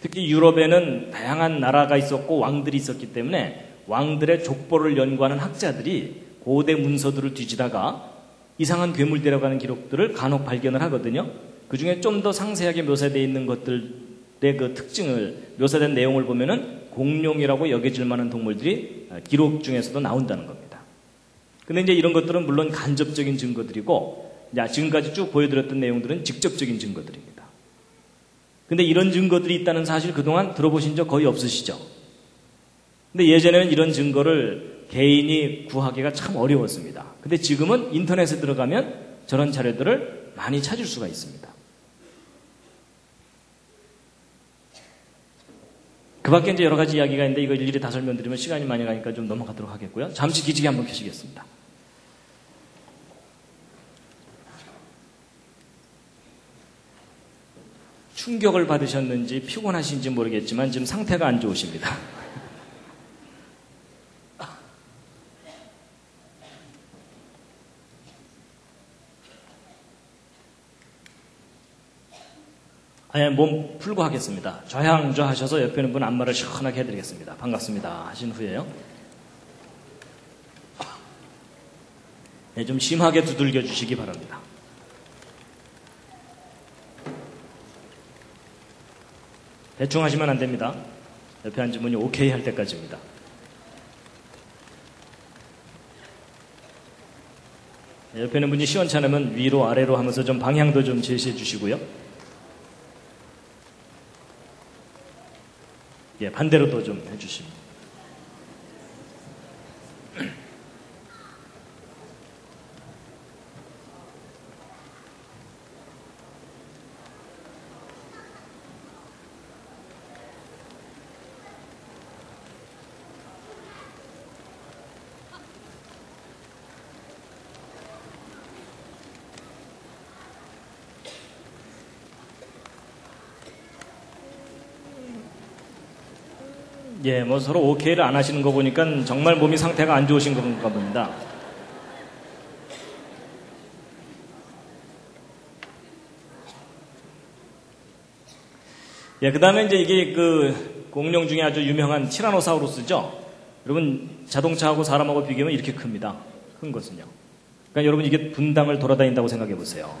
A: 특히 유럽에는 다양한 나라가 있었고 왕들이 있었기 때문에 왕들의 족보를 연구하는 학자들이 고대 문서들을 뒤지다가 이상한 괴물 데려가는 기록들을 간혹 발견을 하거든요. 그 중에 좀 더 상세하게 묘사되어 있는 것들의 그 특징을 묘사된 내용을 보면은 공룡이라고 여겨질 만한 동물들이 기록 중에서도 나온다는 겁니다. 근데 이제 이런 것들은 물론 간접적인 증거들이고 지금까지 쭉 보여드렸던 내용들은 직접적인 증거들입니다. 근데 이런 증거들이 있다는 사실 그동안 들어보신 적 거의 없으시죠? 근데 예전에는 이런 증거를 개인이 구하기가 참 어려웠습니다. 근데 지금은 인터넷에 들어가면 저런 자료들을 많이 찾을 수가 있습니다. 그 밖에 이제 여러 가지 이야기가 있는데 이거 일일이 다 설명드리면 시간이 많이 가니까 좀 넘어가도록 하겠고요. 잠시 기지개 한번 켜시겠습니다. 충격을 받으셨는지 피곤하신지 모르겠지만 지금 상태가 안 좋으십니다. 예 몸 풀고 하겠습니다. 좌양좌 하셔서 옆에 있는 분 안마를 시원하게 해드리겠습니다. 반갑습니다. 하신 후에요. 네, 좀 심하게 두들겨 주시기 바랍니다. 대충 하시면 안 됩니다. 옆에 앉은 분이 오케이 할 때까지입니다. 옆에 있는 분이 시원찮으면 위로 아래로 하면서 좀 방향도 좀 제시해 주시고요. 예, 반대로도 좀. 예, 뭐 서로 오케이를 안 하시는 거 보니까 정말 몸이 상태가 안 좋으신 건가 봅니다. 예, 그 다음에 이제 이게 그 공룡 중에 아주 유명한 티라노사우루스죠. 여러분 자동차하고 사람하고 비교하면 이렇게 큽니다. 큰 것은요. 그러니까 여러분 이게 분당을 돌아다닌다고 생각해 보세요.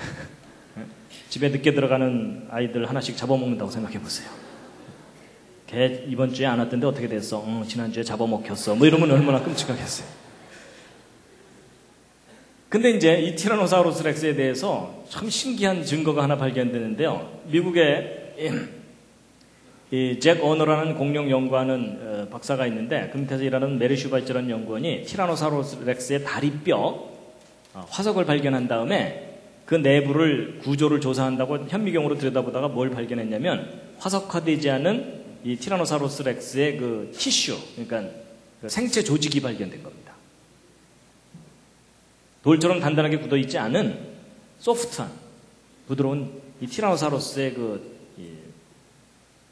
A: 집에 늦게 들어가는 아이들 하나씩 잡아먹는다고 생각해 보세요. 개 이번 주에 안 왔던데 어떻게 됐어? 어, 지난주에 잡아먹혔어. 뭐 이러면 얼마나 끔찍하겠어요. 근데 이제 이 티라노사우루스 렉스에 대해서 참 신기한 증거가 하나 발견되는데요. 미국의 이 잭 호너라는 공룡 연구하는 어, 박사가 있는데 그 밑에서 일하는 메리 슈바이처라는 연구원이 티라노사우루스 렉스의 다리뼈 어, 화석을 발견한 다음에 그 내부를 구조를 조사한다고 현미경으로 들여다보다가 뭘 발견했냐면 화석화되지 않은 이 티라노사우루스 렉스의 그 티슈, 그러니까 그 생체 조직이 발견된 겁니다. 돌처럼 단단하게 굳어 있지 않은 소프트한 부드러운 이 티라노사우루스의 그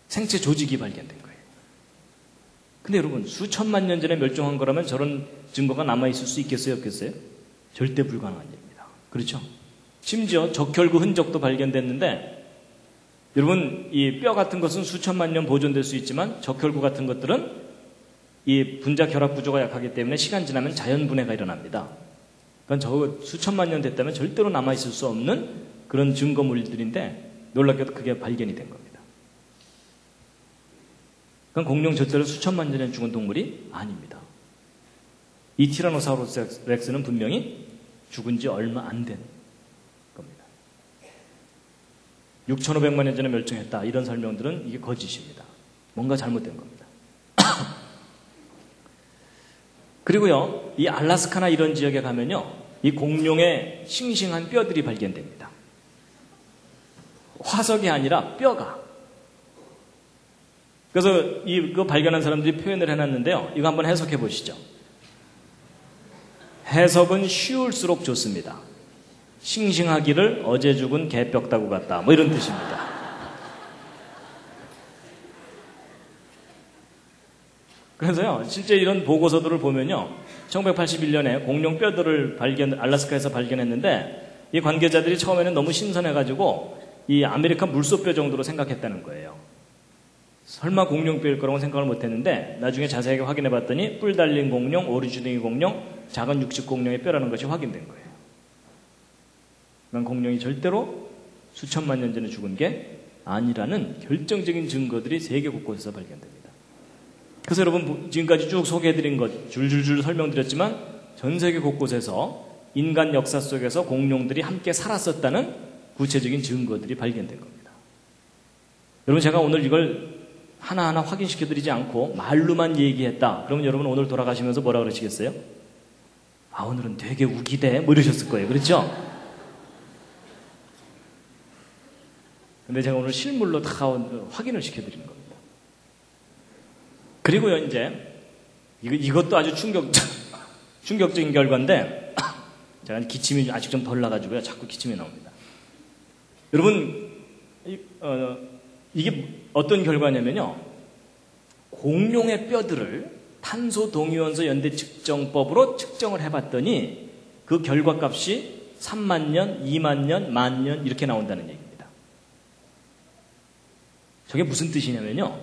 A: 생체 조직이 발견된 거예요. 근데 여러분, 수천만 년 전에 멸종한 거라면 저런 증거가 남아 있을 수 있겠어요, 없겠어요? 절대 불가능한 일입니다. 그렇죠? 심지어 적혈구 흔적도 발견됐는데, 여러분, 이 뼈 같은 것은 수천만 년 보존될 수 있지만, 적혈구 같은 것들은 이 분자 결합 구조가 약하기 때문에 시간 지나면 자연 분해가 일어납니다. 그건 저 수천만 년 됐다면 절대로 남아 있을 수 없는 그런 증거물들인데, 놀랍게도 그게 발견이 된 겁니다. 그건 공룡 절대로 수천만 년에 죽은 동물이 아닙니다. 이 티라노사우루스 렉스는 분명히 죽은 지 얼마 안 된 겁니다. 6,500만 년 전에 멸종했다. 이런 설명들은 이게 거짓입니다. 뭔가 잘못된 겁니다. 그리고요, 이 알라스카나 이런 지역에 가면요, 이 공룡의 싱싱한 뼈들이 발견됩니다. 화석이 아니라 뼈가. 그래서 이, 그 발견한 사람들이 표현을 해놨는데요. 이거 한번 해석해 보시죠. 해석은 쉬울수록 좋습니다. 싱싱하기를 어제 죽은 개뼈다구 같다. 뭐 이런 뜻입니다. 그래서요, 실제 이런 보고서들을 보면요, 1981년에 공룡 뼈들을 발견, 알라스카에서 발견했는데, 이 관계자들이 처음에는 너무 신선해가지고, 이 아메리카 물소뼈 정도로 생각했다는 거예요. 설마 공룡뼈일 거라고 생각을 못 했는데 나중에 자세하게 확인해 봤더니 뿔 달린 공룡, 오리주둥이 공룡, 작은 육식 공룡의 뼈라는 것이 확인된 거예요. 그러니까 공룡이 절대로 수천만 년 전에 죽은 게 아니라는 결정적인 증거들이 세계 곳곳에서 발견됩니다. 그래서 여러분 지금까지 쭉 소개해드린 것 줄줄줄 설명드렸지만 전 세계 곳곳에서 인간 역사 속에서 공룡들이 함께 살았었다는 구체적인 증거들이 발견된 겁니다. 여러분 제가 오늘 이걸 하나하나 확인시켜드리지 않고 말로만 얘기했다. 그러면 여러분 오늘 돌아가시면서 뭐라 그러시겠어요? 아, 오늘은 되게 우기대. 뭐 이러셨을 거예요. 그렇죠? 근데 제가 오늘 실물로 다 확인을 시켜드리는 겁니다. 그리고요, 이제, 이것, 도 아주 충격, 충격적인 결과인데, 제가 기침이 아직 좀 덜 나가지고요. 자꾸 기침이 나옵니다. 여러분, 어, 이게 어떤 결과냐면요. 공룡의 뼈들을 탄소 동위원소 연대 측정법으로 측정을 해봤더니 그 결과 값이 3만 년, 2만 년, 만 년 이렇게 나온다는 얘기입니다. 저게 무슨 뜻이냐면요.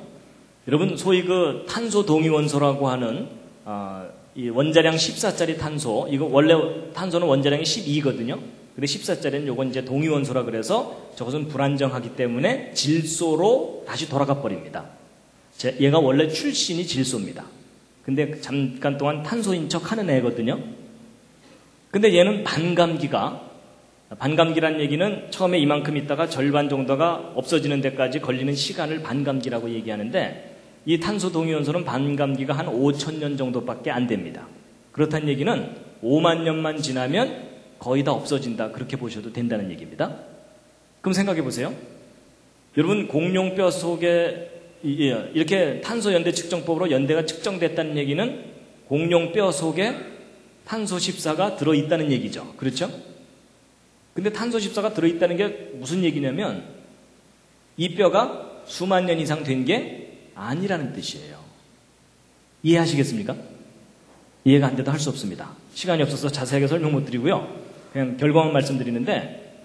A: 여러분 소위 그 탄소 동위원소라고 하는 어, 이 원자량 14짜리 탄소 이거 원래 탄소는 원자량이 12거든요. 근데 14짜리는 요건 이제 동위원소라 그래서 저것은 불안정하기 때문에 질소로 다시 돌아가 버립니다. 얘가 원래 출신이 질소입니다. 근데 잠깐 동안 탄소인 척 하는 애거든요. 근데 얘는 반감기가 반감기란 얘기는 처음에 이만큼 있다가 절반 정도가 없어지는 데까지 걸리는 시간을 반감기라고 얘기하는데 이 탄소 동위원소는 반감기가 한 5천 년 정도밖에 안 됩니다. 그렇다는 얘기는 5만 년만 지나면 거의 다 없어진다. 그렇게 보셔도 된다는 얘기입니다. 그럼 생각해 보세요. 여러분, 공룡뼈 속에 이렇게 탄소 연대 측정법으로 연대가 측정됐다는 얘기는 공룡뼈 속에 탄소 14가 들어 있다는 얘기죠. 그렇죠? 근데 탄소 14가 들어있다는 게 무슨 얘기냐면 이 뼈가 수만 년 이상 된 게 아니라는 뜻이에요. 이해하시겠습니까? 이해가 안 돼도 할 수 없습니다. 시간이 없어서 자세하게 설명 못 드리고요. 그냥 결과만 말씀드리는데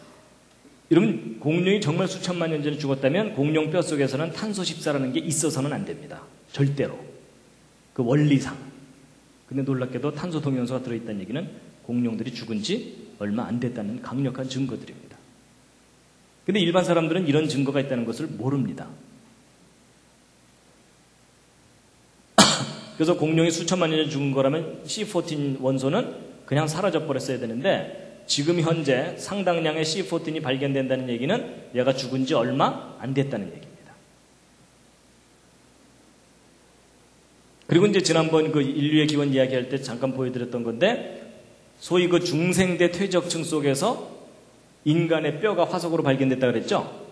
A: 여러분 공룡이 정말 수천만 년 전에 죽었다면 공룡 뼈 속에서는 탄소 14라는 게 있어서는 안 됩니다. 절대로. 그 원리상. 근데 놀랍게도 탄소 동연소가 들어있다는 얘기는 공룡들이 죽은 지 얼마 안 됐다는 강력한 증거들입니다. 근데 일반 사람들은 이런 증거가 있다는 것을 모릅니다. 그래서 공룡이 수천만 년 전에 죽은 거라면 C14 원소는 그냥 사라져 버렸어야 되는데 지금 현재 상당량의 C14이 발견된다는 얘기는 얘가 죽은 지 얼마 안 됐다는 얘기입니다. 그리고 이제 지난번 그 인류의 기원 이야기할 때 잠깐 보여드렸던 건데 소위 그 중생대 퇴적층 속에서 인간의 뼈가 화석으로 발견됐다 그랬죠?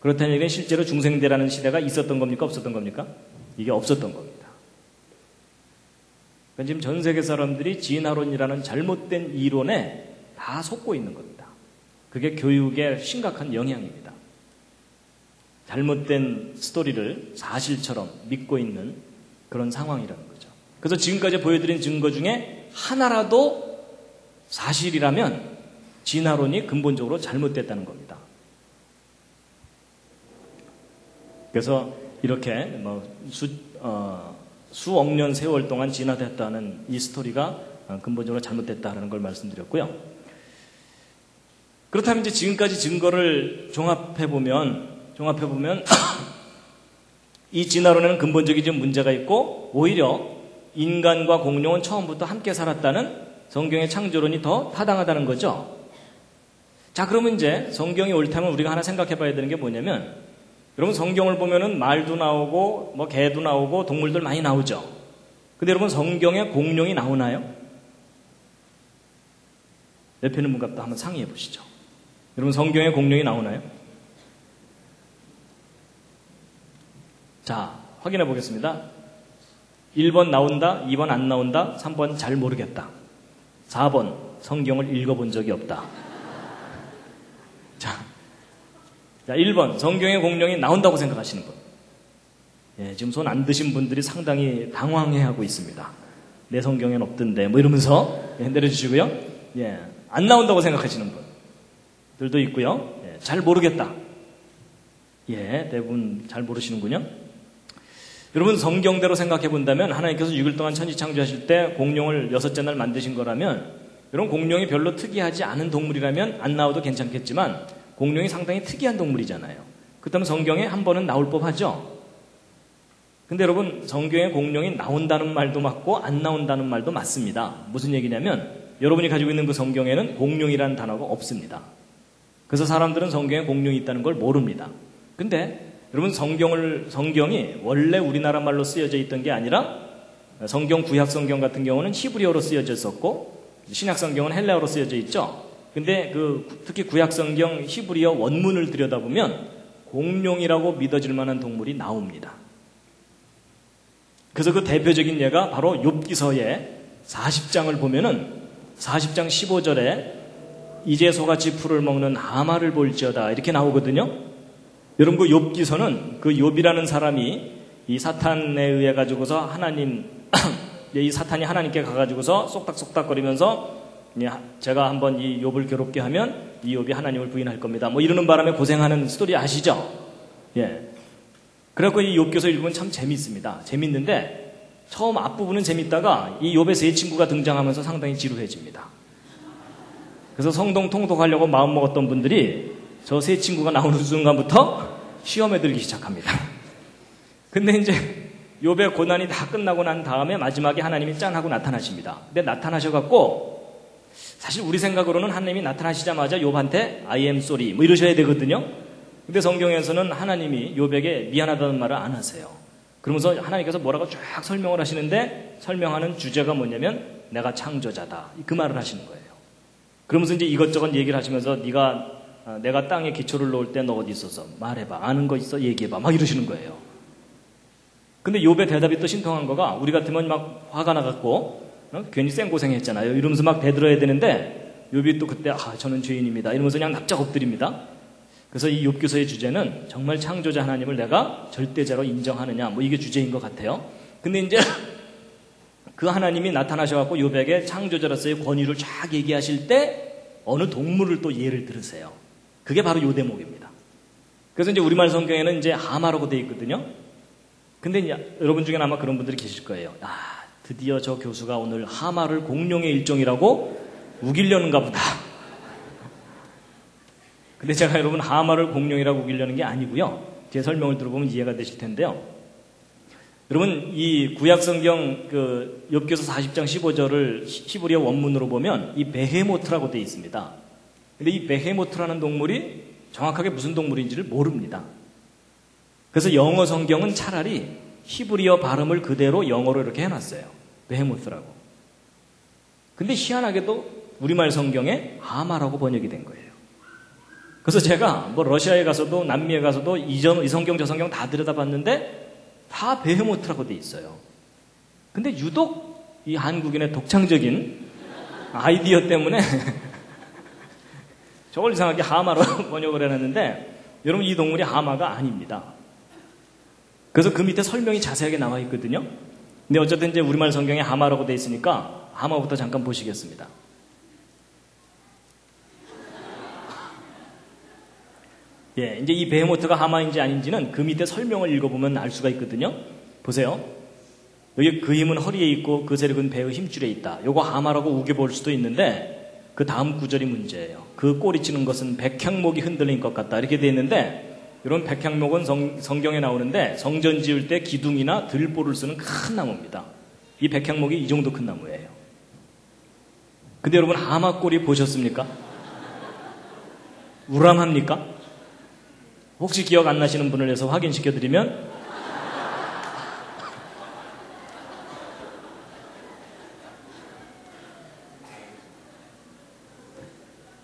A: 그렇다는 얘기는 실제로 중생대라는 시대가 있었던 겁니까? 없었던 겁니까? 이게 없었던 겁니다. 그러니까 지금 전 세계 사람들이 진화론이라는 잘못된 이론에 다 속고 있는 겁니다. 그게 교육에 심각한 영향입니다. 잘못된 스토리를 사실처럼 믿고 있는 그런 상황이라는 거죠. 그래서 지금까지 보여드린 증거 중에 하나라도 사실이라면 진화론이 근본적으로 잘못됐다는 겁니다. 그래서 이렇게 뭐 수, 어, 수억 년 세월 동안 진화됐다는 이 스토리가 근본적으로 잘못됐다는 걸 말씀드렸고요. 그렇다면 이제 지금까지 증거를 종합해 보면 종합해 보면 이 진화론에는 근본적인 문제가 있고 오히려 인간과 공룡은 처음부터 함께 살았다는 성경의 창조론이 더 타당하다는 거죠. 자, 그러면 이제 성경이 옳다면 우리가 하나 생각해 봐야 되는 게 뭐냐면 여러분 성경을 보면은 말도 나오고 뭐 개도 나오고 동물들 많이 나오죠. 근데 여러분 성경에 공룡이 나오나요? 있는 분과 한번 상의해 보시죠. 여러분 성경에 공룡이 나오나요? 자, 확인해 보겠습니다. 1번 나온다, 2번 안 나온다, 3번 잘 모르겠다. 4번 성경을 읽어본 적이 없다. 자, 자 1번 성경의 공룡이 나온다고 생각하시는 분. 예, 지금 손 안 드신 분들이 상당히 당황해하고 있습니다. 내 성경엔 없던데 뭐 이러면서 예, 내려주시고요. 예, 안 나온다고 생각하시는 분들도 있고요. 예, 잘 모르겠다. 예, 대부분 잘 모르시는군요. 여러분 성경대로 생각해 본다면 하나님께서 6일 동안 천지 창조하실 때 공룡을 여섯째 날 만드신 거라면 여러분 공룡이 별로 특이하지 않은 동물이라면 안 나와도 괜찮겠지만 공룡이 상당히 특이한 동물이잖아요. 그렇다면 성경에 한 번은 나올 법하죠. 근데 여러분 성경에 공룡이 나온다는 말도 맞고 안 나온다는 말도 맞습니다. 무슨 얘기냐면 여러분이 가지고 있는 그 성경에는 공룡이라는 단어가 없습니다. 그래서 사람들은 성경에 공룡이 있다는 걸 모릅니다. 근데 여러분 성경을 성경이 원래 우리나라 말로 쓰여져 있던 게 아니라 성경 구약 성경 같은 경우는 히브리어로 쓰여져 있었고 신약 성경은 헬라어로 쓰여져 있죠. 근데 그 특히 구약 성경 히브리어 원문을 들여다보면 공룡이라고 믿어질 만한 동물이 나옵니다. 그래서 그 대표적인 예가 바로 욥기서의 40장을 보면은 40장 15절에 이제 소같이 풀을 먹는 하마를 볼지어다 이렇게 나오거든요. 여러분 그 욥기서는 그 욥이라는 사람이 이 사탄에 의해 가지고서 하나님 이 사탄이 하나님께 가가지고서 쏙닥쏙닥거리면서 제가 한번 이 욥을 괴롭게 하면 이 욥이 하나님을 부인할 겁니다. 뭐 이러는 바람에 고생하는 스토리 아시죠? 예. 그래갖고 이 욥기서 읽으면 참 재밌습니다. 재밌는데 처음 앞부분은 재밌다가 이 욥의 세 친구가 등장하면서 상당히 지루해집니다. 그래서 성동 통독하려고 마음먹었던 분들이 저 세 친구가 나오는 순간부터 시험에 들기 시작합니다. 근데 이제 욥의 고난이 다 끝나고 난 다음에 마지막에 하나님이 짠 하고 나타나십니다. 근데 나타나셔갖고 사실 우리 생각으로는 하나님이 나타나시자마자 욥한테 I am sorry 뭐 이러셔야 되거든요. 근데 성경에서는 하나님이 욥에게 미안하다는 말을 안 하세요. 그러면서 하나님께서 뭐라고 쫙 설명을 하시는데 설명하는 주제가 뭐냐면 내가 창조자다. 그 말을 하시는 거예요. 그러면서 이제 이것저것 얘기를 하시면서 네가 어, 내가 땅에 기초를 놓을 때 너 어디 있어서 말해봐. 아는 거 있어? 얘기해봐. 막 이러시는 거예요. 근데 욥의 대답이 또 신통한 거가 우리 같으면 막 화가 나갖고 어? 괜히 쌩 고생했잖아요. 이러면서 막 대들어야 되는데 욥이 또 그때 아 저는 죄인입니다. 이러면서 그냥 납작 엎드립니다. 그래서 이 욥교서의 주제는 정말 창조자 하나님을 내가 절대자로 인정하느냐 뭐 이게 주제인 것 같아요. 근데 이제 그 하나님이 나타나셔갖고 욥에게 창조자로서의 권위를 쫙 얘기하실 때 어느 동물을 또 예를 들으세요. 그게 바로 요 대목입니다. 그래서 이제 우리말 성경에는 이제 하마라고 되어 있거든요. 근데 이제 여러분 중에 아마 그런 분들이 계실 거예요. 아, 드디어 저 교수가 오늘 하마를 공룡의 일종이라고 우기려는가 보다. 근데 제가 여러분 하마를 공룡이라고 우기려는 게 아니고요. 제 설명을 들어보면 이해가 되실 텐데요. 여러분 이 구약 성경 그 엽기서 40장 15절을 히브리어 원문으로 보면 이 베헤모트라고 되어 있습니다. 근데 이 베헤모트라는 동물이 정확하게 무슨 동물인지를 모릅니다. 그래서 영어 성경은 차라리 히브리어 발음을 그대로 영어로 이렇게 해놨어요. 베헤모스라고. 근데 희한하게도 우리말 성경에 하마라고 번역이 된 거예요. 그래서 제가 뭐 러시아에 가서도 남미에 가서도 이, 이 성경 저 성경 다 들여다봤는데 다 베헤모트라고 돼 있어요. 근데 유독 이 한국인의 독창적인 아이디어 때문에 저걸 이상하게 하마로 번역을 해놨는데 여러분 이 동물이 하마가 아닙니다. 그래서 그 밑에 설명이 자세하게 나와 있거든요. 근데 어쨌든 이제 우리말 성경에 하마라고 돼 있으니까 하마부터 잠깐 보시겠습니다. 예, 이제 이 베헤모트가 하마인지 아닌지는 그 밑에 설명을 읽어보면 알 수가 있거든요. 보세요. 여기 그 힘은 허리에 있고 그 세력은 배의 힘줄에 있다. 요거 하마라고 우겨볼 수도 있는데 그 다음 구절이 문제예요. 그 꼬리 치는 것은 백향목이 흔들린 것 같다. 이렇게 돼 있는데 이런 백향목은 성, 성경에 나오는데 성전 지을 때 기둥이나 들보를 쓰는 큰 나무입니다. 이 백향목이 이 정도 큰 나무예요. 근데 여러분 하마 꼬리 보셨습니까? 우람합니까? 혹시 기억 안 나시는 분을 위해서 확인시켜 드리면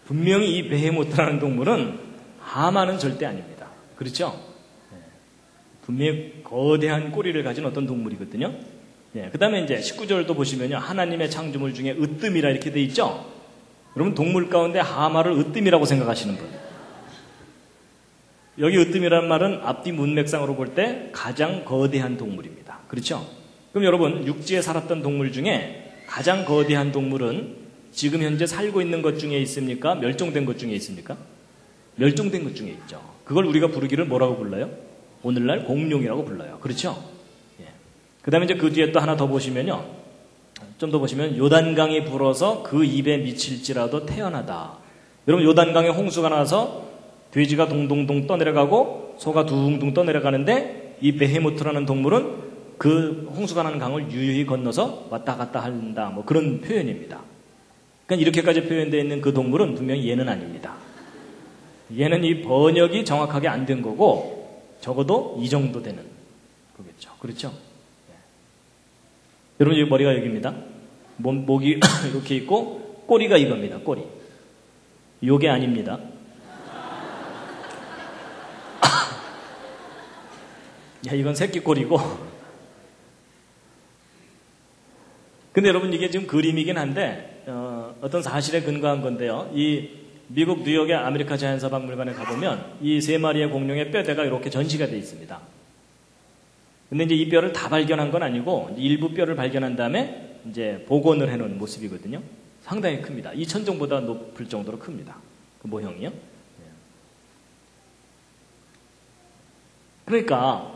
A: 분명히 이 베헤모트라는 동물은 하마는 절대 아닙니다. 그렇죠? 네. 분명히 거대한 꼬리를 가진 어떤 동물이거든요. 예, 그 다음에 이제 19절도 보시면요. 하나님의 창조물 중에 으뜸이라 이렇게 돼 있죠? 여러분 동물 가운데 하마를 으뜸이라고 생각하시는 분. 여기 으뜸이라는 말은 앞뒤 문맥상으로 볼 때 가장 거대한 동물입니다. 그렇죠? 그럼 여러분 육지에 살았던 동물 중에 가장 거대한 동물은 지금 현재 살고 있는 것 중에 있습니까? 멸종된 것 중에 있습니까? 멸종된 것 중에 있죠. 그걸 우리가 부르기를 뭐라고 불러요? 오늘날 공룡이라고 불러요. 그렇죠? 예. 그 다음에 이제 그 뒤에 또 하나 더 보시면요. 좀 더 보시면 요단강이 불어서 그 입에 미칠지라도 태어나다. 여러분 요단강에 홍수가 나서 돼지가 동동동 떠내려가고 소가 둥둥 떠내려가는데 이 베헤모트라는 동물은 그 홍수가 나는 강을 유유히 건너서 왔다 갔다 한다. 뭐 그런 표현입니다. 그러니까 이렇게까지 표현되어 있는 그 동물은 분명히 얘는 아닙니다. 얘는 이 번역이 정확하게 안 된 거고 적어도 이 정도 되는 거겠죠. 그렇죠? 네. 여러분 여기 머리가 여기입니다. 몸, 목이 이렇게 있고 꼬리가 이겁니다. 꼬리. 요게 아닙니다. 야, 이건 새끼 꼬리고. 근데 여러분 이게 지금 그림이긴 한데, 어, 어떤 사실에 근거한 건데요. 이 미국 뉴욕의 아메리카 자연사 박물관에 가보면 이 세 마리의 공룡의 뼈대가 이렇게 전시가 되어 있습니다. 근데 이제 이 뼈를 다 발견한 건 아니고 일부 뼈를 발견한 다음에 이제 복원을 해놓은 모습이거든요. 상당히 큽니다. 이 천정보다 높을 정도로 큽니다. 그 모형이요. 네. 그러니까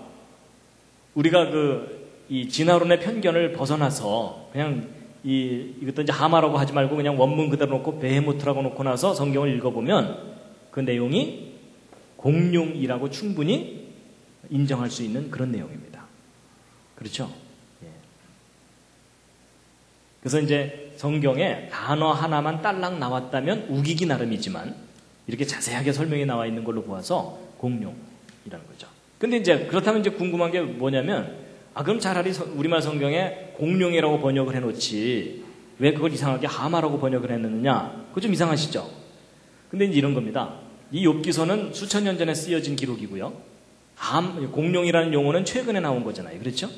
A: 우리가 그 이 진화론의 편견을 벗어나서 그냥 이 이것도 이제 하마라고 하지 말고 그냥 원문 그대로 놓고 베헤모트라고 놓고 나서 성경을 읽어보면 그 내용이 공룡이라고 충분히 인정할 수 있는 그런 내용입니다. 그렇죠? 예. 그래서 이제 성경에 단어 하나만 딸랑 나왔다면 우기기 나름이지만 이렇게 자세하게 설명이 나와 있는 걸로 보아서 공룡이라는 거죠. 근데 이제 그렇다면 이제 궁금한 게 뭐냐면 아 그럼 차라리 우리말 성경에 공룡이라고 번역을 해놓지 왜 그걸 이상하게 하마라고 번역을 했느냐? 그거 좀 이상하시죠? 근데 이제 이런 겁니다. 이 욥기서는 수천 년 전에 쓰여진 기록이고요. 함, 공룡이라는 용어는 최근에 나온 거잖아요. 그렇죠?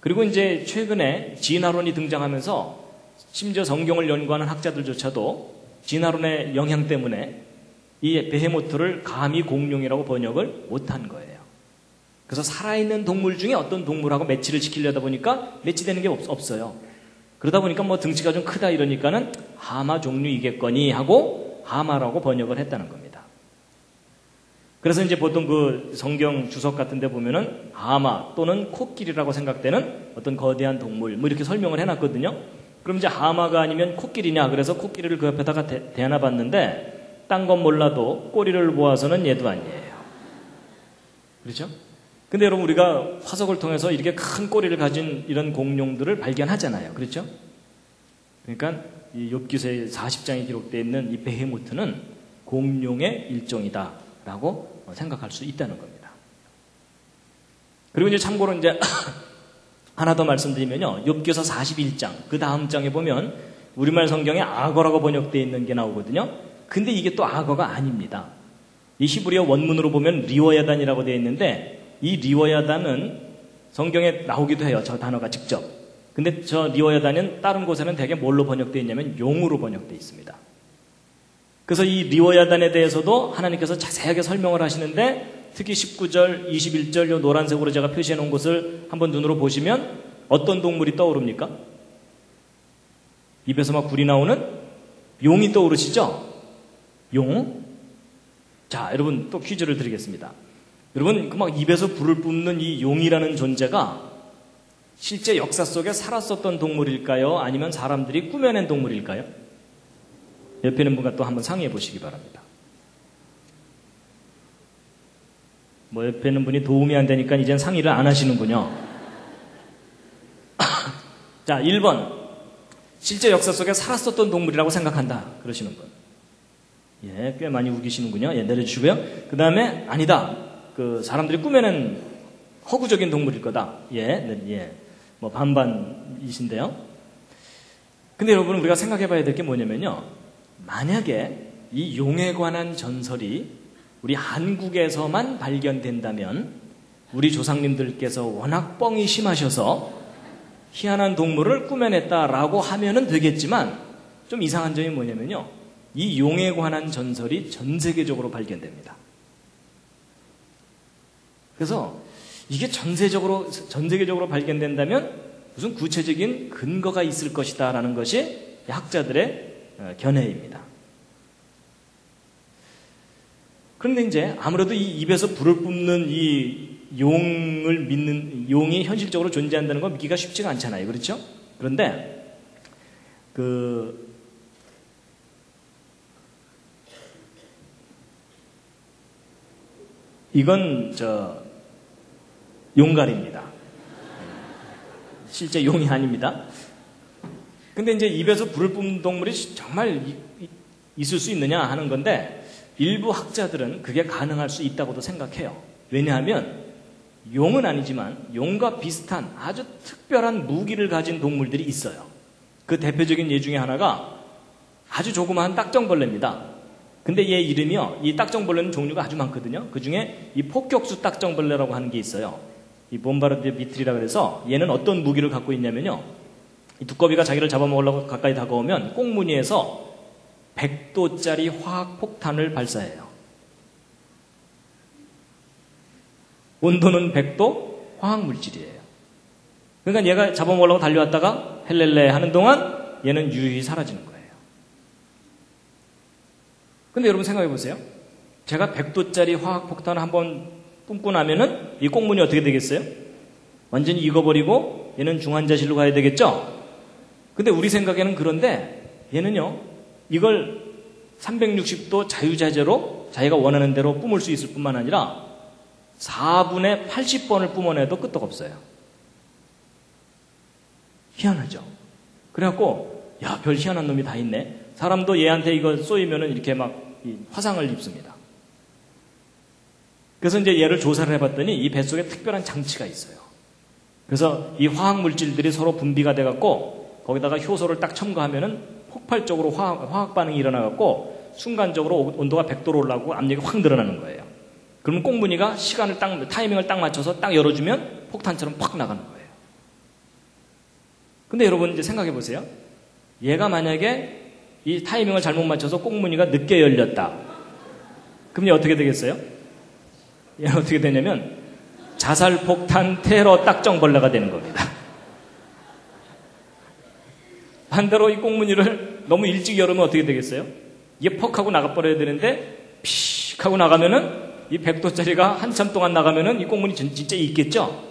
A: 그리고 이제 최근에 진화론이 등장하면서 심지어 성경을 연구하는 학자들조차도 진화론의 영향 때문에 이 베헤모트를 감히 공룡이라고 번역을 못한 거예요. 그래서 살아있는 동물 중에 어떤 동물하고 매치를 시키려다 보니까 매치되는 게 없, 어요 그러다 보니까 뭐 등치가 좀 크다 이러니까는 하마 종류이겠거니 하고 하마라고 번역을 했다는 겁니다. 그래서 이제 보통 그 성경 주석 같은 데 보면은 하마 또는 코끼리라고 생각되는 어떤 거대한 동물 뭐 이렇게 설명을 해놨거든요. 그럼 이제 하마가 아니면 코끼리냐 그래서 코끼리를 그 옆에다가 대, 대하나 봤는데 딴 건 몰라도 꼬리를 모아서는 얘도 아니에요. 그렇죠? 근데 여러분 우리가 화석을 통해서 이렇게 큰 꼬리를 가진 이런 공룡들을 발견하잖아요. 그렇죠? 그러니까 이 욥기서의 40장에 기록되어 있는 이 베헤모트는 공룡의 일종이다라고 생각할 수 있다는 겁니다. 그리고 이제 참고로 이제 하나 더 말씀드리면요. 욥기서 41장 그 다음 장에 보면 우리말 성경에 악어라고 번역되어 있는 게 나오거든요. 근데 이게 또 악어가 아닙니다. 이 히브리어 원문으로 보면 리워야단이라고 되어 있는데 이 리워야단은 성경에 나오기도 해요. 저 단어가 직접. 근데 저 리워야단은 다른 곳에는 대개 뭘로 번역되어 있냐면 용으로 번역되어 있습니다. 그래서 이 리워야단에 대해서도 하나님께서 자세하게 설명을 하시는데 특히 19절, 21절 요 노란색으로 제가 표시해 놓은 것을 한번 눈으로 보시면 어떤 동물이 떠오릅니까? 입에서 막 불이 나오는 용이 떠오르시죠? 용. 자, 여러분 또 퀴즈를 드리겠습니다. 여러분 그 막 입에서 불을 뿜는 이 용이라는 존재가 실제 역사 속에 살았었던 동물일까요? 아니면 사람들이 꾸며낸 동물일까요? 옆에 있는 분과 또 한번 상의해 보시기 바랍니다. 뭐 옆에 있는 분이 도움이 안 되니까 이젠 상의를 안 하시는군요. 자, 1번. 실제 역사 속에 살았었던 동물이라고 생각한다. 그러시는 분. 예, 꽤 많이 우기시는군요. 예, 내려주시고요. 그 다음에, 아니다. 그, 사람들이 꾸며낸 허구적인 동물일 거다. 예, 네, 예. 뭐, 반반이신데요. 근데 여러분, 우리가 생각해 봐야 될 게 뭐냐면요. 만약에 이 용에 관한 전설이 우리 한국에서만 발견된다면 우리 조상님들께서 워낙 뻥이 심하셔서 희한한 동물을 꾸며냈다라고 하면은 되겠지만 좀 이상한 점이 뭐냐면요. 이 용에 관한 전설이 전 세계적으로 발견됩니다. 그래서 이게 전세적으로, 전 세계적으로 발견된다면 무슨 구체적인 근거가 있을 것이다라는 것이 학자들의 어, 견해입니다. 그런데 이제 아무래도 이 입에서 불을 뿜는 이 용을 믿는 용이 현실적으로 존재한다는 건 믿기가 쉽지가 않잖아요. 그렇죠? 그런데 그 이건 저 용갈입니다. 실제 용이 아닙니다. 근데 이제 입에서 불을 뿜는 동물이 정말 있을 수 있느냐 하는 건데 일부 학자들은 그게 가능할 수 있다고도 생각해요. 왜냐하면 용은 아니지만 용과 비슷한 아주 특별한 무기를 가진 동물들이 있어요. 그 대표적인 예 중에 하나가 아주 조그마한 딱정벌레입니다. 근데 얘 이름이요. 이 딱정벌레는 종류가 아주 많거든요. 그 중에 이 폭격수 딱정벌레라고 하는 게 있어요. 이 봄바르드 미트리라 그래서 얘는 어떤 무기를 갖고 있냐면요. 이 두꺼비가 자기를 잡아먹으려고 가까이 다가오면 꽁무니에서 100도짜리 화학 폭탄을 발사해요. 온도는 100도 화학 물질이에요. 그러니까 얘가 잡아먹으려고 달려왔다가 헬렐레 하는 동안 얘는 유유히 사라지는 거예요. 근데 여러분 생각해 보세요. 제가 100도짜리 화학 폭탄을 한번 뿜고 나면은 이 꽁무니 어떻게 되겠어요? 완전히 익어버리고 얘는 중환자실로 가야 되겠죠? 근데 우리 생각에는 그런데 얘는요, 이걸 360도 자유자재로 자기가 원하는 대로 뿜을 수 있을 뿐만 아니라 4분의 80번을 뿜어내도 끄떡 없어요. 희한하죠? 그래갖고, 야, 별 희한한 놈이 다 있네. 사람도 얘한테 이거 쏘이면은 이렇게 막 화상을 입습니다. 그래서 이제 얘를 조사를 해봤더니 이 뱃속에 특별한 장치가 있어요. 그래서 이 화학 물질들이 서로 분비가 돼갖고 거기다가 효소를 딱 첨가하면은 폭발적으로 화학, 화학 반응이 일어나갖고 순간적으로 온도가 100도로 올라가고 압력이 확 늘어나는 거예요. 그러면 꽁무니가 시간을 딱, 타이밍을 딱 맞춰서 딱 열어주면 폭탄처럼 팍 나가는 거예요. 근데 여러분 이제 생각해 보세요. 얘가 만약에 이 타이밍을 잘못 맞춰서 꽁무니가 늦게 열렸다. 그럼 얘 어떻게 되겠어요? 얘는 어떻게 되냐면 자살 폭탄 테러 딱정벌레가 되는 겁니다. 반대로 이 꽁무니를 너무 일찍 열으면 어떻게 되겠어요? 이게 퍽 하고 나가버려야 되는데 픽 하고 나가면은 이 100도짜리가 한참 동안 나가면은 이 꽁무니 진짜 있겠죠?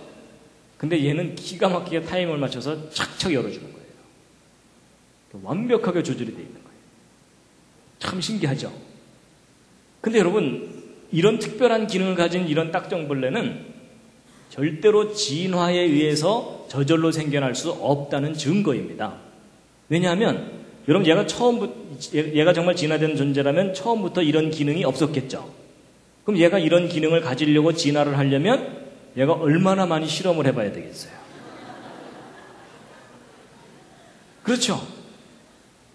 A: 근데 얘는 기가 막히게 타이밍을 맞춰서 착착 열어주는 거예요. 완벽하게 조절이 되어 있는 거예요. 참 신기하죠? 근데 여러분, 이런 특별한 기능을 가진 이런 딱정벌레는 절대로 진화에 의해서 저절로 생겨날 수 없다는 증거입니다. 왜냐하면 여러분 얘가 처음부터 얘가 정말 진화된 존재라면 처음부터 이런 기능이 없었겠죠. 그럼 얘가 이런 기능을 가지려고 진화를 하려면 얘가 얼마나 많이 실험을 해봐야 되겠어요. 그렇죠.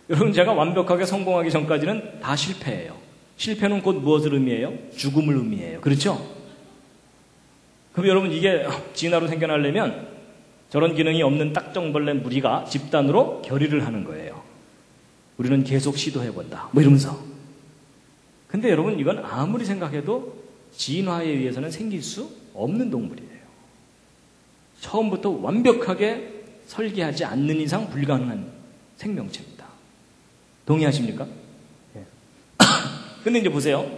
A: 여러분 제가 완벽하게 성공하기 전까지는 다 실패예요. 실패는 곧 무엇을 의미해요? 죽음을 의미해요. 그렇죠? 그럼 여러분 이게 진화로 생겨나려면 저런 기능이 없는 딱정벌레 무리가 집단으로 결의를 하는 거예요. 우리는 계속 시도해본다. 뭐 이러면서. 근데 여러분 이건 아무리 생각해도 진화에 의해서는 생길 수 없는 동물이에요. 처음부터 완벽하게 설계하지 않는 이상 불가능한 생명체입니다. 동의하십니까? 예. 근데 이제 보세요.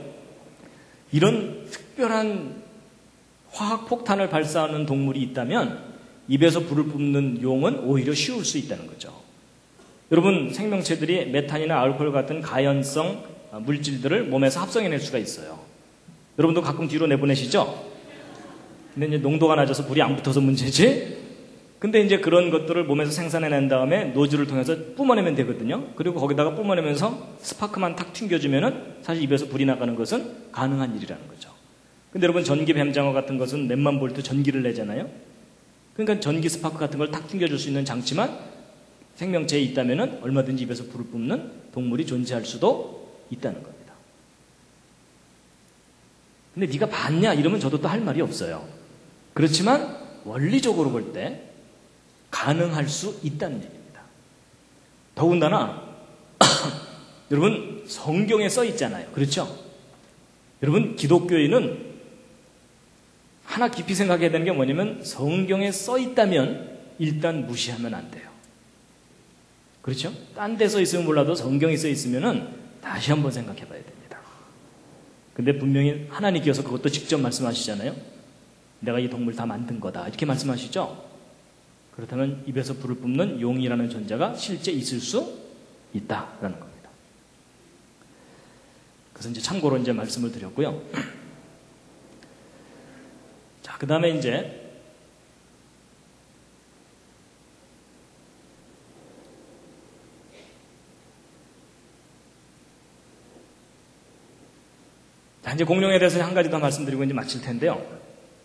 A: 이런 특별한 화학 폭탄을 발사하는 동물이 있다면 입에서 불을 뿜는 용은 오히려 쉬울 수 있다는 거죠. 여러분 생명체들이 메탄이나 알코올 같은 가연성 물질들을 몸에서 합성해낼 수가 있어요. 여러분도 가끔 뒤로 내보내시죠? 근데 이제 농도가 낮아서 불이 안 붙어서 문제지. 근데 이제 그런 것들을 몸에서 생산해낸 다음에 노즐을 통해서 뿜어내면 되거든요. 그리고 거기다가 뿜어내면서 스파크만 탁 튕겨주면은 사실 입에서 불이 나가는 것은 가능한 일이라는 거죠. 근데 여러분 전기 뱀장어 같은 것은 몇만 볼트 전기를 내잖아요. 그러니까 전기 스파크 같은 걸 탁 튕겨줄 수 있는 장치만 생명체에 있다면은 얼마든지 입에서 불을 뿜는 동물이 존재할 수도 있다는 겁니다. 근데 네가 봤냐 이러면 저도 또 할 말이 없어요. 그렇지만 원리적으로 볼 때 가능할 수 있다는 얘기입니다. 더군다나 여러분 성경에 써 있잖아요. 그렇죠? 여러분 기독교인은 하나 깊이 생각해야 되는 게 뭐냐면 성경에 써 있다면 일단 무시하면 안 돼요. 그렇죠? 딴 데 써 있으면 몰라도 성경에 써 있으면은 다시 한번 생각해 봐야 됩니다. 근데 분명히 하나님께서 그것도 직접 말씀하시잖아요. 내가 이 동물 다 만든 거다. 이렇게 말씀하시죠? 그렇다면 입에서 불을 뿜는 용이라는 존재가 실제 있을 수 있다라는 겁니다. 그래서 이제 참고로 이제 말씀을 드렸고요. 자, 그 다음에 이제 자, 이제 공룡에 대해서 한 가지 더 말씀드리고 이제 마칠 텐데요.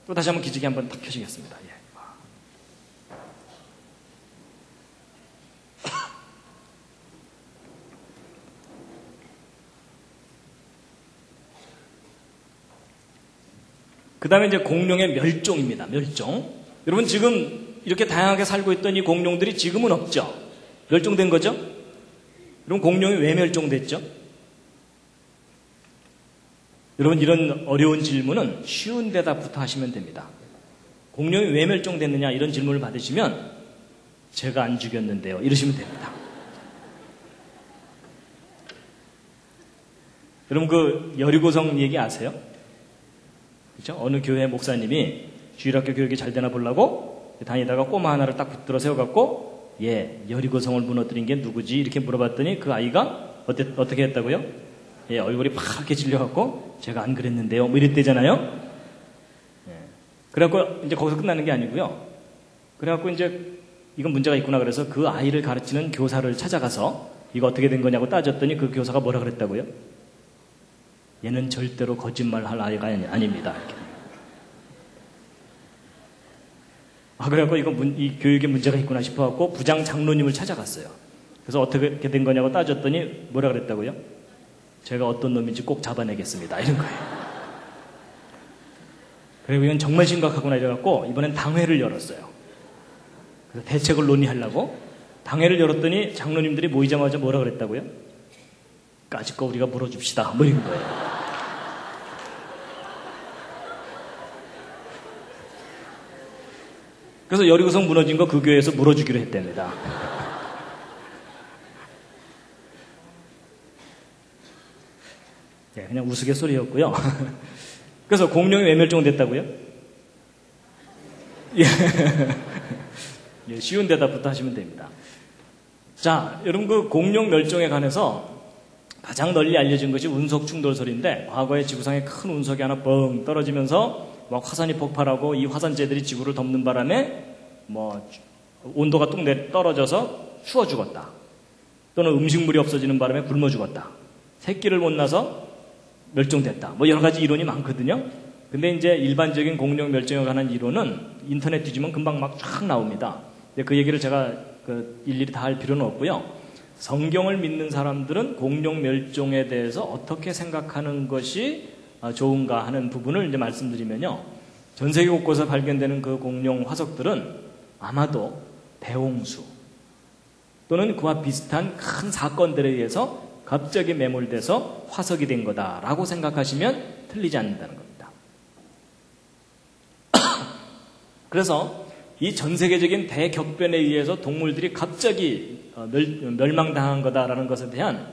A: 또 다시 한번 기지개 한번 탁 켜시겠습니다. 예. 그 다음에 이제 공룡의 멸종입니다. 멸종. 여러분 지금 이렇게 다양하게 살고 있던 이 공룡들이 지금은 없죠? 멸종된 거죠? 여러분 공룡이 왜 멸종됐죠? 여러분 이런 어려운 질문은 쉬운 대답부터 하시면 됩니다. 공룡이 왜 멸종됐느냐 이런 질문을 받으시면 제가 안 죽였는데요. 이러시면 됩니다. 여러분 그 여리고성 얘기 아세요? 그죠? 어느 교회 목사님이 주일학교 교육이 잘 되나 보려고 다니다가 꼬마 하나를 딱 붙들어 세워갖고 예 여리고성을 무너뜨린 게 누구지 이렇게 물어봤더니 그 아이가 어때, 어떻게 했다고요? 예 얼굴이 파랗게 질려갖고 제가 안 그랬는데요 뭐 이랬대잖아요. 예. 그래갖고 이제 거기서 끝나는 게 아니고요. 그래갖고 이제 이건 문제가 있구나 그래서 그 아이를 가르치는 교사를 찾아가서 이거 어떻게 된 거냐고 따졌더니 그 교사가 뭐라 그랬다고요? 얘는 절대로 거짓말할 아이가 아닙니다. 이렇게. 아, 그래갖고 이거 문, 이 교육에 문제가 있구나 싶어갖고 부장 장로님을 찾아갔어요. 그래서 어떻게 된 거냐고 따졌더니 뭐라 그랬다고요? 제가 어떤 놈인지 꼭 잡아내겠습니다. 이런 거예요. 그리고 이건 정말 심각하구나 이래갖고 이번엔 당회를 열었어요. 그래서 대책을 논의하려고 당회를 열었더니 장로님들이 모이자마자 뭐라 그랬다고요? 까짓 거 우리가 물어줍시다. 뭐 이런 거예요. 그래서 여리고성 무너진 거 그 교회에서 물어주기로 했답니다. 네, 그냥 우스갯소리였고요. 그래서 공룡이 왜 멸종됐다고요? 예. 예, 쉬운 대답부터 하시면 됩니다. 자, 여러분 그 공룡 멸종에 관해서 가장 널리 알려진 것이 운석 충돌설인데 과거에 지구상에 큰 운석이 하나 뻥 떨어지면서 막 화산이 폭발하고 이 화산재들이 지구를 덮는 바람에 뭐 온도가 뚝 떨어져서 추워 죽었다. 또는 음식물이 없어지는 바람에 굶어 죽었다. 새끼를 못 낳아서 멸종됐다. 뭐 여러 가지 이론이 많거든요. 근데 이제 일반적인 공룡 멸종에 관한 이론은 인터넷 뒤지면 금방 막 쫙 나옵니다. 그 얘기를 제가 그 일일이 다 할 필요는 없고요. 성경을 믿는 사람들은 공룡 멸종에 대해서 어떻게 생각하는 것이 좋은가 하는 부분을 이제 말씀드리면요. 전 세계 곳곳에 발견되는 그 공룡 화석들은 아마도 대홍수 또는 그와 비슷한 큰 사건들에 의해서 갑자기 매몰돼서 화석이 된 거다라고 생각하시면 틀리지 않는다는 겁니다. 그래서 이 전 세계적인 대격변에 의해서 동물들이 갑자기 어, 멸망당한 거다라는 것에 대한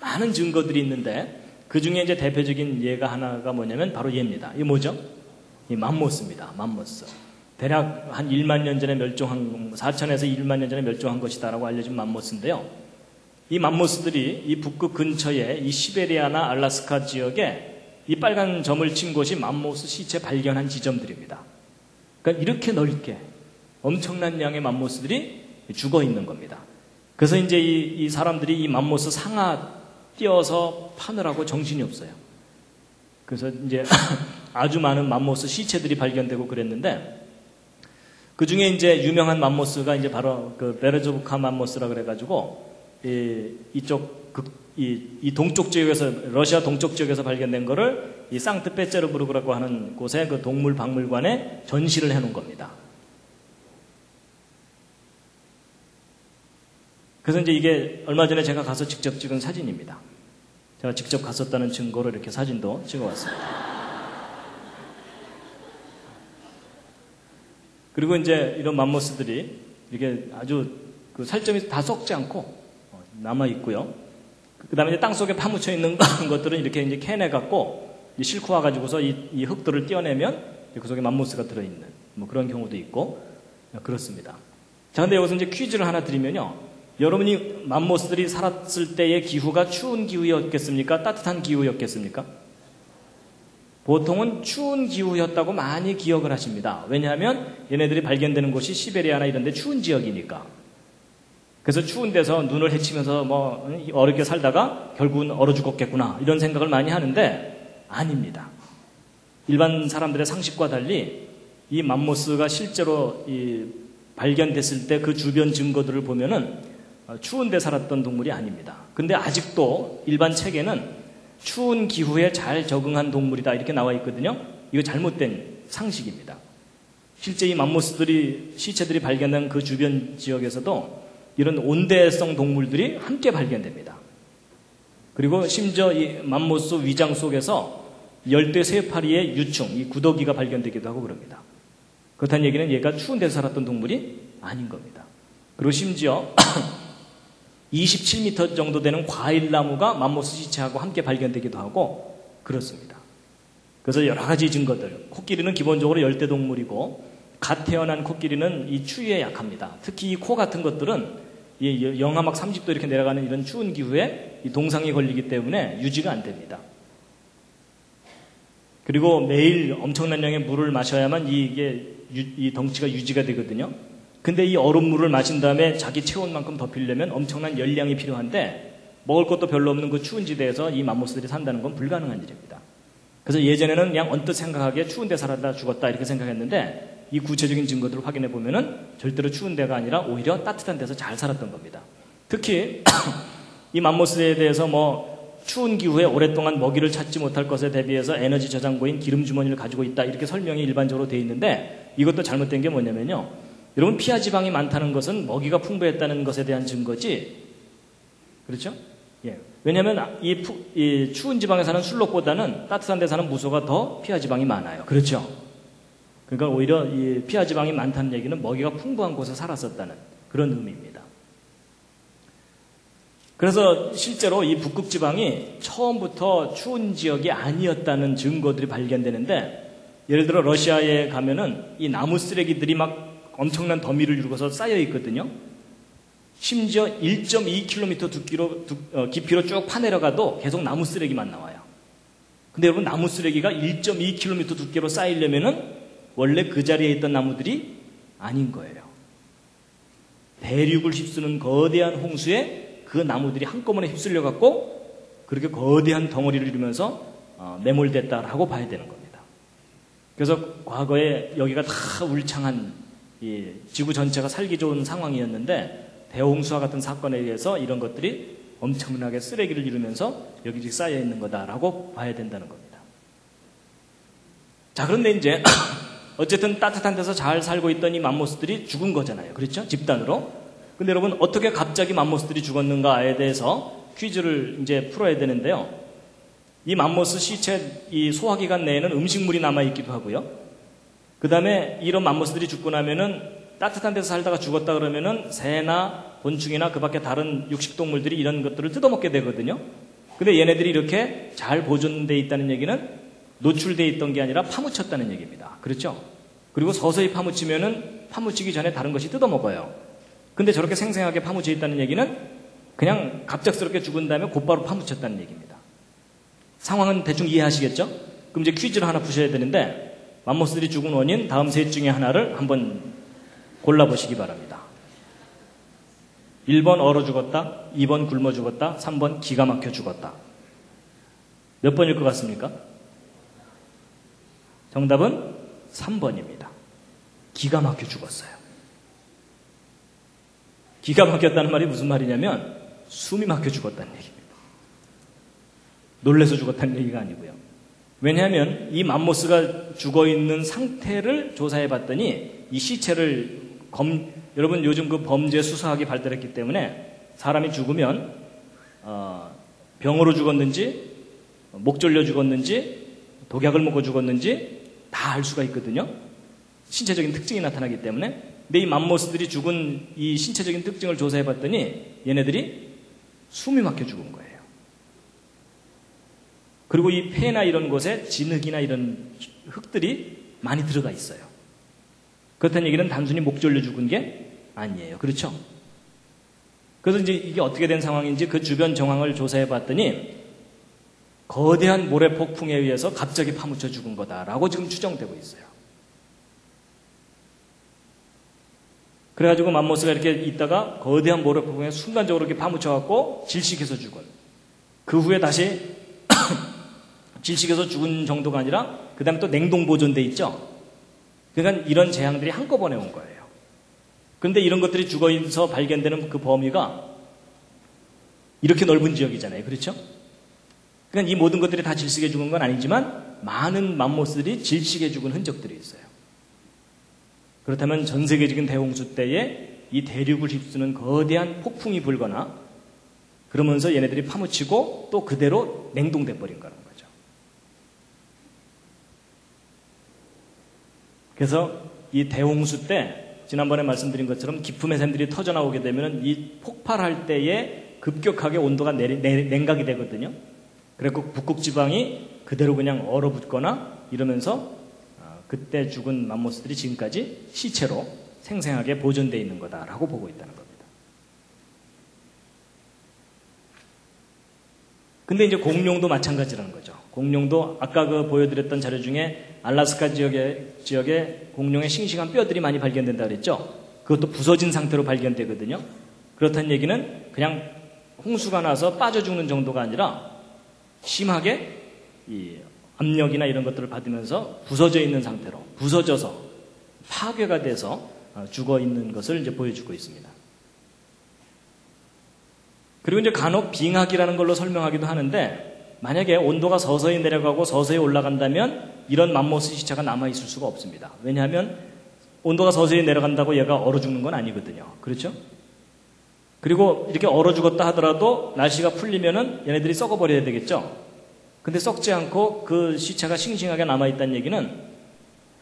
A: 많은 증거들이 있는데 그 중에 이제 대표적인 예가 하나가 뭐냐면 바로 얘입니다. 이 뭐죠? 이 맘모스입니다. 맘모스. 대략 한 1만 년 전에 멸종한 4천에서 1만 년 전에 멸종한 것이다라고 알려진 맘모스인데요. 이 맘모스들이 이 북극 근처에 이 시베리아나 알라스카 지역에 이 빨간 점을 친 곳이 맘모스 시체 발견한 지점들입니다. 그러니까 이렇게 넓게 엄청난 양의 맘모스들이 죽어 있는 겁니다. 그래서 이제 이, 이 사람들이 이 맘모스 상아 떼어서 파느라고 정신이 없어요. 그래서 이제 아주 많은 맘모스 시체들이 발견되고 그랬는데 그 중에 이제 유명한 맘모스가 이제 바로 그 베르조브카 맘모스라 그래가지고 이, 이쪽 그, 이, 이, 동쪽 지역에서 러시아 동쪽 지역에서 발견된 거를 이 상트페테르부르크라고 하는 곳에 그 동물 박물관에 전시를 해놓은 겁니다. 그래서 이제 이게 얼마 전에 제가 가서 직접 찍은 사진입니다. 제가 직접 갔었다는 증거로 이렇게 사진도 찍어왔습니다. 그리고 이제 이런 맘모스들이 이렇게 아주 그 살점이 다 썩지 않고 어, 남아 있고요. 그 다음에 땅 속에 파묻혀 있는 것들은 이렇게 이제 캐내 갖고 싣고 와가지고서 이, 이, 흙들을 떼어내면 그 속에 맘모스가 들어있는 뭐 그런 경우도 있고 그렇습니다. 자, 근데 여기서 이제 퀴즈를 하나 드리면요. 여러분이 맘모스들이 살았을 때의 기후가 추운 기후였겠습니까? 따뜻한 기후였겠습니까? 보통은 추운 기후였다고 많이 기억을 하십니다. 왜냐하면 얘네들이 발견되는 곳이 시베리아나 이런 데 추운 지역이니까. 그래서 추운 데서 눈을 헤치면서 뭐 어렵게 살다가 결국은 얼어 죽었겠구나 이런 생각을 많이 하는데 아닙니다. 일반 사람들의 상식과 달리 이 맘모스가 실제로 이 발견됐을 때 그 주변 증거들을 보면은 추운 데 살았던 동물이 아닙니다. 근데 아직도 일반 책에는 추운 기후에 잘 적응한 동물이다 이렇게 나와 있거든요. 이거 잘못된 상식입니다. 실제 이 맘모스들이 시체들이 발견된 그 주변 지역에서도 이런 온대성 동물들이 함께 발견됩니다. 그리고 심지어 이 맘모스 위장 속에서 열대 세파리의 유충, 이 구더기가 발견되기도 하고 그럽니다. 그렇다는 얘기는 얘가 추운 데서 살았던 동물이 아닌 겁니다. 그리고 심지어 27m 정도 되는 과일나무가 맘모스 시체하고 함께 발견되기도 하고 그렇습니다. 그래서 여러 가지 증거들. 코끼리는 기본적으로 열대동물이고 갓 태어난 코끼리는 이 추위에 약합니다. 특히 이 코 같은 것들은 이 영하막 30도 이렇게 내려가는 이런 추운 기후에 이 동상이 걸리기 때문에 유지가 안 됩니다. 그리고 매일 엄청난 양의 물을 마셔야만 이게 이 덩치가 유지가 되거든요. 근데 이 얼음물을 마신 다음에 자기 체온만큼 더 빌려면 엄청난 열량이 필요한데 먹을 것도 별로 없는 그 추운 지대에서 이 맘모스들이 산다는 건 불가능한 일입니다. 그래서 예전에는 그냥 언뜻 생각하기에 추운 데 살았다 죽었다 이렇게 생각했는데 이 구체적인 증거들을 확인해 보면은 절대로 추운 데가 아니라 오히려 따뜻한 데서 잘 살았던 겁니다. 특히 이 맘모스에 대해서 뭐 추운 기후에 오랫동안 먹이를 찾지 못할 것에 대비해서 에너지 저장고인 기름 주머니를 가지고 있다 이렇게 설명이 일반적으로 되어 있는데 이것도 잘못된 게 뭐냐면요. 여러분 피하 지방이 많다는 것은 먹이가 풍부했다는 것에 대한 증거지. 그렇죠? 예. 왜냐하면 이, 푸, 이, 추운 지방에 사는 술록보다는 따뜻한 데 사는 무소가 더 피하 지방이 많아요. 그렇죠? 그러니까 오히려 이 피하 지방이 많다는 얘기는 먹이가 풍부한 곳에 살았었다는 그런 의미입니다. 그래서 실제로 이 북극 지방이 처음부터 추운 지역이 아니었다는 증거들이 발견되는데 예를 들어 러시아에 가면은 이 나무 쓰레기들이 막 엄청난 더미를 이루고서 쌓여 있거든요. 심지어 1.2km 두께로, 두, 어, 깊이로 쭉 파내려가도 계속 나무 쓰레기만 나와요. 근데 여러분 나무 쓰레기가 1.2km 두께로 쌓이려면은 원래 그 자리에 있던 나무들이 아닌 거예요. 대륙을 휩쓰는 거대한 홍수에 그 나무들이 한꺼번에 휩쓸려 갖고 그렇게 거대한 덩어리를 이루면서 어, 매몰됐다라고 봐야 되는 겁니다. 그래서 과거에 여기가 다 울창한 이 지구 전체가 살기 좋은 상황이었는데 대홍수와 같은 사건에 의해서 이런 것들이 엄청나게 쓰레기를 이루면서 여기저기 쌓여 있는 거다라고 봐야 된다는 겁니다. 자, 그런데 이제 어쨌든 따뜻한 데서 잘 살고 있던 이 맘모스들이 죽은 거잖아요. 그렇죠? 집단으로. 근데 여러분 어떻게 갑자기 맘모스들이 죽었는가에 대해서 퀴즈를 이제 풀어야 되는데요. 이 맘모스 시체 이 소화기관 내에는 음식물이 남아 있기도 하고요. 그 다음에 이런 맘모스들이 죽고 나면은 따뜻한 데서 살다가 죽었다 그러면은 새나 곤충이나 그 밖에 다른 육식동물들이 이런 것들을 뜯어먹게 되거든요. 근데 얘네들이 이렇게 잘 보존돼 있다는 얘기는 노출돼 있던 게 아니라 파묻혔다는 얘기입니다. 그렇죠? 그리고 서서히 파묻히면은 파묻히기 전에 다른 것이 뜯어먹어요. 근데 저렇게 생생하게 파묻혀 있다는 얘기는 그냥 갑작스럽게 죽은 다음에 곧바로 파묻혔다는 얘기입니다. 상황은 대충 이해하시겠죠? 그럼 이제 퀴즈를 하나 푸셔야 되는데 맘모스들이 죽은 원인 다음 셋 중에 하나를 한번 골라보시기 바랍니다. 1번 얼어 죽었다, 2번 굶어 죽었다, 3번 기가 막혀 죽었다. 몇 번일 것 같습니까? 정답은 3번입니다. 기가 막혀 죽었어요. 기가 막혔다는 말이 무슨 말이냐면 숨이 막혀 죽었다는 얘기입니다. 놀래서 죽었다는 얘기가 아니고요. 왜냐하면 이 맘모스가 죽어 있는 상태를 조사해 봤더니 이 시체를 검, 여러분 요즘 그 범죄 수사학이 발달했기 때문에 사람이 죽으면 어, 병으로 죽었는지 목 졸려 죽었는지 독약을 먹고 죽었는지 다 알 수가 있거든요. 신체적인 특징이 나타나기 때문에 근데 이 맘모스들이 죽은 이 신체적인 특징을 조사해 봤더니 얘네들이 숨이 막혀 죽은 거예요. 그리고 이 폐나 이런 곳에 진흙이나 이런 흙들이 많이 들어가 있어요. 그렇다는 얘기는 단순히 목 졸려 죽은 게 아니에요. 그렇죠? 그래서 이제 이게 어떻게 된 상황인지 그 주변 정황을 조사해 봤더니 거대한 모래 폭풍에 의해서 갑자기 파묻혀 죽은 거다라고 지금 추정되고 있어요. 그래가지고 맘모스가 이렇게 있다가 거대한 모래 폭풍에 순간적으로 이렇게 파묻혀갖고 질식해서 죽은. 그 후에 다시 질식해서 죽은 정도가 아니라 그 다음에 또 냉동 보존돼 있죠. 그러니까 이런 재앙들이 한꺼번에 온 거예요. 그런데 이런 것들이 죽어 있어 발견되는 그 범위가 이렇게 넓은 지역이잖아요. 그렇죠? 그러니까 이 모든 것들이 다 질식해 죽은 건 아니지만 많은 맘모스들이 질식해 죽은 흔적들이 있어요. 그렇다면 전 세계적인 대홍수 때에 이 대륙을 휩쓰는 거대한 폭풍이 불거나 그러면서 얘네들이 파묻히고 또 그대로 냉동돼 버린 거라는 거죠. 그래서 이 대홍수 때 지난번에 말씀드린 것처럼 기품의 샘들이 터져 나오게 되면 이 폭발할 때에 급격하게 온도가 내리, 냉각이 되거든요. 그래고 북극 지방이 그대로 그냥 얼어붙거나 이러면서 그때 죽은 맘모스들이 지금까지 시체로 생생하게 보존되어 있는 거다라고 보고 있다는 겁니다. 근데 이제 공룡도 마찬가지라는 거죠. 공룡도 아까 그 보여드렸던 자료 중에 알라스카 지역에, 지역에 공룡의 싱싱한 뼈들이 많이 발견된다 그랬죠. 그것도 부서진 상태로 발견되거든요. 그렇다는 얘기는 그냥 홍수가 나서 빠져 죽는 정도가 아니라 심하게 이 압력이나 이런 것들을 받으면서 부서져 있는 상태로 부서져서 파괴가 돼서 어, 죽어 있는 것을 이제 보여주고 있습니다. 그리고 이제 간혹 빙하기라는 걸로 설명하기도 하는데 만약에 온도가 서서히 내려가고 서서히 올라간다면 이런 맘모스 시체가 남아 있을 수가 없습니다. 왜냐하면 온도가 서서히 내려간다고 얘가 얼어 죽는 건 아니거든요. 그렇죠? 그리고 이렇게 얼어 죽었다 하더라도 날씨가 풀리면은 얘네들이 썩어버려야 되겠죠? 근데 썩지 않고 그 시체가 싱싱하게 남아있다는 얘기는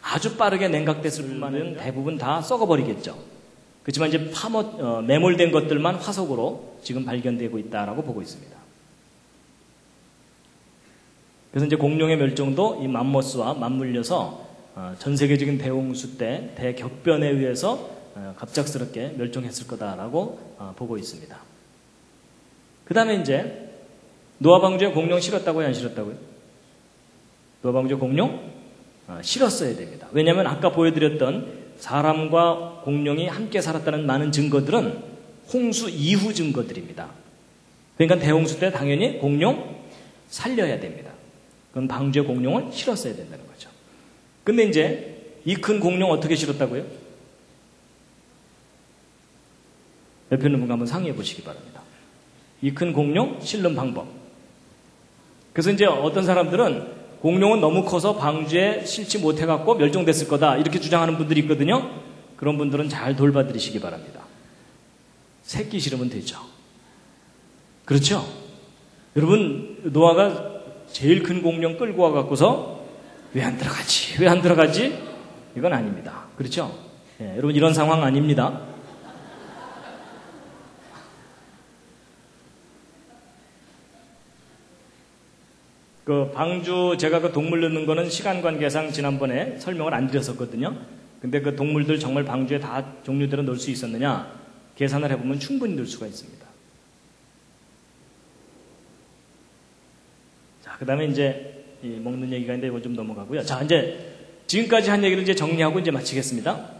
A: 아주 빠르게 냉각됐을 뿐만은 대부분 다 썩어버리겠죠. 그렇지만 이제 파모, 어, 매몰된 것들만 화석으로 지금 발견되고 있다라고 보고 있습니다. 그래서 이제 공룡의 멸종도 이 맘모스와 맞물려서 어, 전 세계적인 대홍수 때 대격변에 의해서 어, 갑작스럽게 멸종했을 거다라고 어, 보고 있습니다. 그 다음에 이제 노아 방주에 공룡 실었다고요, 안 실었다고요? 노아 방주에 공룡 어, 실었어야 됩니다. 왜냐하면 아까 보여드렸던 사람과 공룡이 함께 살았다는 많은 증거들은 홍수 이후 증거들입니다. 그러니까 대홍수 때 당연히 공룡 살려야 됩니다. 그럼 방주에 공룡을 실었어야 된다는 거죠. 근데 이제 이 큰 공룡 어떻게 실었다고요? 옆에 있는 분과 한번 상의해 보시기 바랍니다. 이 큰 공룡 실는 방법. 그래서 이제 어떤 사람들은 공룡은 너무 커서 방주에 실지 못해갖고 멸종됐을 거다. 이렇게 주장하는 분들이 있거든요. 그런 분들은 잘 돌봐드리시기 바랍니다. 새끼 실으면 되죠. 그렇죠? 여러분 노아가 제일 큰 공룡 끌고 와 갖고서 왜 안 들어가지? 왜 안 들어가지? 이건 아닙니다. 그렇죠? 예, 여러분 이런 상황 아닙니다. 그 방주 제가 그 동물 넣는 거는 시간 관계상 지난번에 설명을 안 드렸었거든요. 근데 그 동물들 정말 방주에 다 종류대로 넣을 수 있었느냐? 계산을 해보면 충분히 넣을 수가 있습니다. 자, 그 다음에 이제 먹는 얘기가 있는데 이걸 좀 넘어가고요. 자, 이제 지금까지 한 얘기를 이제 정리하고 이제 마치겠습니다.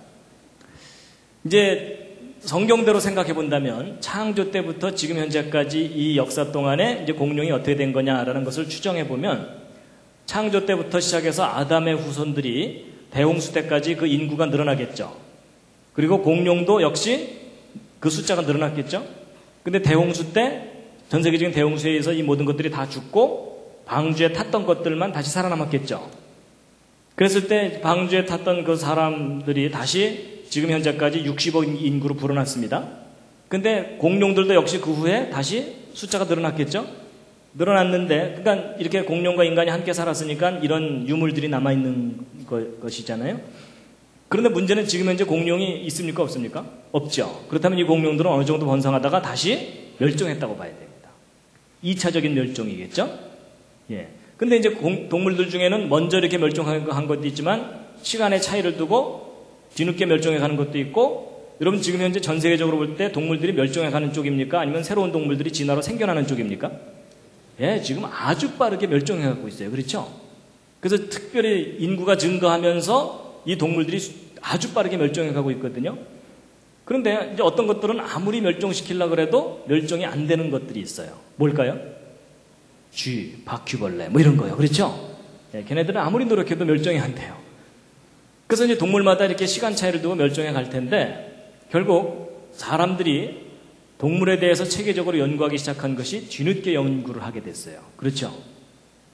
A: 이제 성경대로 생각해 본다면 창조 때부터 지금 현재까지 이 역사 동안에 이제 공룡이 어떻게 된 거냐라는 것을 추정해 보면 창조 때부터 시작해서 아담의 후손들이 대홍수 때까지 그 인구가 늘어나겠죠. 그리고 공룡도 역시 그 숫자가 늘어났겠죠. 근데 대홍수 때 전 세계적인 대홍수에 의해서 이 모든 것들이 다 죽고 방주에 탔던 것들만 다시 살아남았겠죠. 그랬을 때 방주에 탔던 그 사람들이 다시 지금 현재까지 60억 인구로 불어났습니다. 근데 공룡들도 역시 그 후에 다시 숫자가 늘어났겠죠? 늘어났는데, 그러니까 이렇게 공룡과 인간이 함께 살았으니까 이런 유물들이 남아있는 것이잖아요. 그런데 문제는 지금 현재 공룡이 있습니까? 없습니까? 없죠. 그렇다면 이 공룡들은 어느 정도 번성하다가 다시 멸종했다고 봐야 됩니다. 2차적인 멸종이겠죠? 예. 근데 이제 공, 동물들 중에는 먼저 이렇게 멸종한 것도 있지만 시간의 차이를 두고 뒤늦게 멸종해 가는 것도 있고 여러분 지금 현재 전 세계적으로 볼 때 동물들이 멸종해 가는 쪽입니까? 아니면 새로운 동물들이 진화로 생겨나는 쪽입니까? 예, 지금 아주 빠르게 멸종해 가고 있어요. 그렇죠? 그래서 특별히 인구가 증가하면서 이 동물들이 아주 빠르게 멸종해 가고 있거든요. 그런데 이제 어떤 것들은 아무리 멸종시키려 그래도 멸종이 안 되는 것들이 있어요. 뭘까요? 쥐, 바퀴벌레, 뭐 이런 거요. 그렇죠? 예, 걔네들은 아무리 노력해도 멸종이 안 돼요. 그래서 이제 동물마다 이렇게 시간 차이를 두고 멸종해 갈 텐데 결국 사람들이 동물에 대해서 체계적으로 연구하기 시작한 것이 뒤늦게 연구를 하게 됐어요. 그렇죠?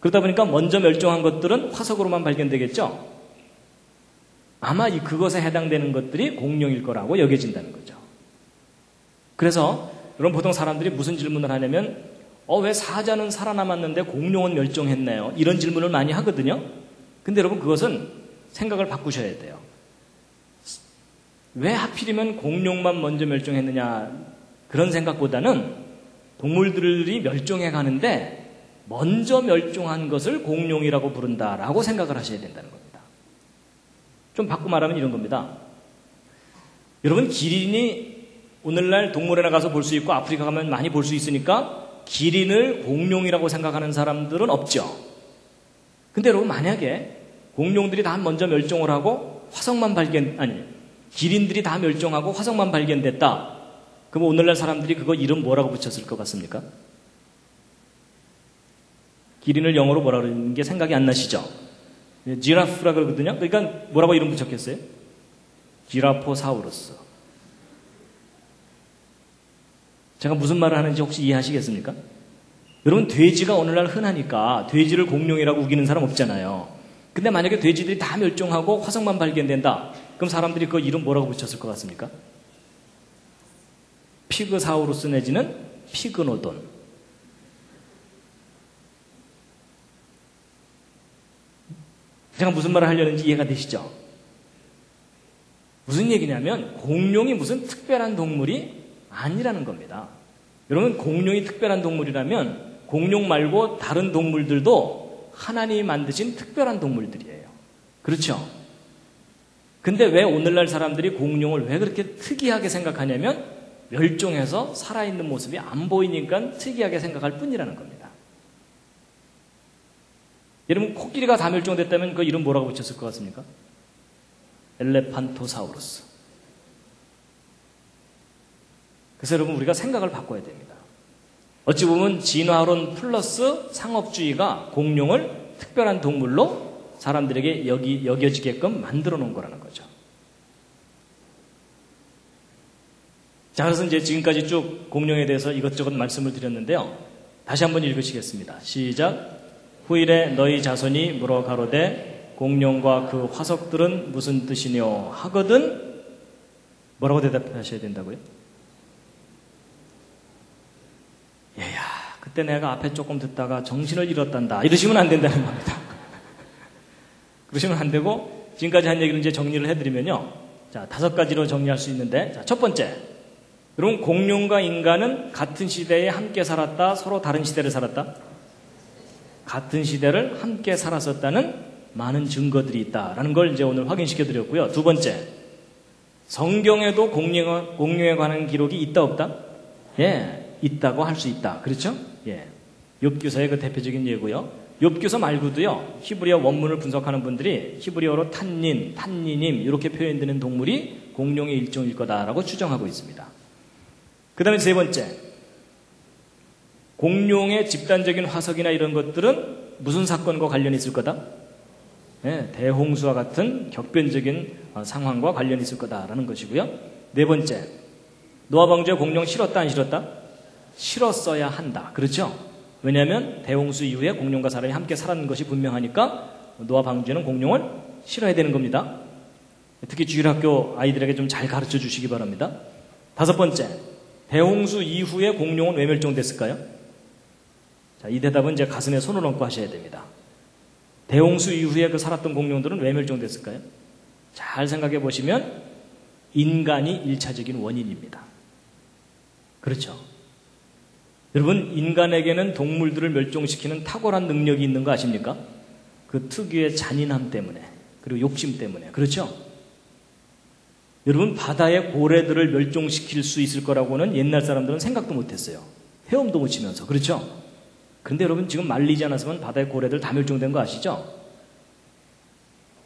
A: 그러다 보니까 먼저 멸종한 것들은 화석으로만 발견되겠죠? 아마 이 그것에 해당되는 것들이 공룡일 거라고 여겨진다는 거죠. 그래서 여러분 보통 사람들이 무슨 질문을 하냐면 어, 왜 사자는 살아남았는데 공룡은 멸종했나요? 이런 질문을 많이 하거든요. 근데 여러분 그것은 생각을 바꾸셔야 돼요. 왜 하필이면 공룡만 먼저 멸종했느냐 그런 생각보다는 동물들이 멸종해 가는데 먼저 멸종한 것을 공룡이라고 부른다라고 생각을 하셔야 된다는 겁니다. 좀 바꿔 말하면 이런 겁니다. 여러분 기린이 오늘날 동물원에 가서 볼 수 있고 아프리카 가면 많이 볼 수 있으니까 기린을 공룡이라고 생각하는 사람들은 없죠. 근데 여러분 만약에 공룡들이 다 먼저 멸종을 하고 화성만 발견 아니 기린들이 다 멸종하고 화성만 발견됐다. 그럼 오늘날 사람들이 그거 이름 뭐라고 붙였을 것 같습니까? 기린을 영어로 뭐라 그러는 게 생각이 안 나시죠? 지라프라 그러거든요. 그러니까 뭐라고 이름 붙였겠어요? 지라포사우루스. 제가 무슨 말을 하는지 혹시 이해하시겠습니까? 여러분 돼지가 오늘날 흔하니까 돼지를 공룡이라고 우기는 사람 없잖아요. 근데 만약에 돼지들이 다 멸종하고 화성만 발견된다. 그럼 사람들이 그 이름 뭐라고 붙였을 것 같습니까? 피그사우루스 내지는 피그노돈. 제가 무슨 말을 하려는지 이해가 되시죠? 무슨 얘기냐면 공룡이 무슨 특별한 동물이 아니라는 겁니다. 여러분 공룡이 특별한 동물이라면 공룡 말고 다른 동물들도 하나님이 만드신 특별한 동물들이에요. 그렇죠? 근데 왜 오늘날 사람들이 공룡을 왜 그렇게 특이하게 생각하냐면 멸종해서 살아있는 모습이 안 보이니까 특이하게 생각할 뿐이라는 겁니다. 여러분 코끼리가 다 멸종됐다면 그 이름 뭐라고 붙였을 것 같습니까? 엘레판토사우루스. 그래서 여러분 우리가 생각을 바꿔야 됩니다. 어찌 보면 진화론 플러스 상업주의가 공룡을 특별한 동물로 사람들에게 여기, 여겨지게끔 만들어 놓은 거라는 거죠. 자, 그래서 이제 지금까지 쭉 공룡에 대해서 이것저것 말씀을 드렸는데요. 다시 한번 읽으시겠습니다. 시작. 후일에 너희 자손이 물어 가로되 공룡과 그 화석들은 무슨 뜻이뇨 하거든 뭐라고 대답하셔야 된다고요? 얘야 그 그때 내가 앞에 조금 듣다가 정신을 잃었단다. 이러시면 안 된다는 겁니다. 그러시면 안 되고 지금까지 한 얘기를 이제 정리를 해드리면요. 자, 다섯 가지로 정리할 수 있는데 자, 첫 번째. 여러분 공룡과 인간은 같은 시대에 함께 살았다. 서로 다른 시대를 살았다. 같은 시대를 함께 살았었다는 많은 증거들이 있다라는 걸 이제 오늘 확인시켜 드렸고요. 두 번째. 성경에도 공룡, 공룡에 관한 기록이 있다 없다? 예, 있다고 할 수 있다. 그렇죠? 예. 욥기서의 그 대표적인 예고요. 욥기서 말고도요. 히브리어 원문을 분석하는 분들이 히브리어로 탄닌, 탄니님 이렇게 표현되는 동물이 공룡의 일종일 거다라고 추정하고 있습니다. 그다음에 세 번째. 공룡의 집단적인 화석이나 이런 것들은 무슨 사건과 관련이 있을 거다? 예, 대홍수와 같은 격변적인 어, 상황과 관련이 있을 거다라는 것이고요. 네 번째. 노아 방주에 공룡 실었다 안 실었다? 실었어야 한다. 그렇죠? 왜냐하면 대홍수 이후에 공룡과 사람이 함께 살았는 것이 분명하니까 노아 방주에는 공룡을 실어야 되는 겁니다. 특히 주일학교 아이들에게 좀 잘 가르쳐 주시기 바랍니다. 다섯 번째. 대홍수 이후에 공룡은 왜 멸종됐을까요? 자, 이 대답은 제 가슴에 손을 얹고 하셔야 됩니다. 대홍수 이후에 그 살았던 공룡들은 왜 멸종됐을까요? 잘 생각해 보시면 인간이 일차적인 원인입니다. 그렇죠. 여러분, 인간에게는 동물들을 멸종시키는 탁월한 능력이 있는 거 아십니까? 그 특유의 잔인함 때문에, 그리고 욕심 때문에. 그렇죠? 여러분, 바다의 고래들을 멸종시킬 수 있을 거라고는 옛날 사람들은 생각도 못 했어요. 헤엄도 못 치면서. 그렇죠? 그런데 여러분 지금 말리지 않았으면 바다의 고래들 다 멸종된 거 아시죠?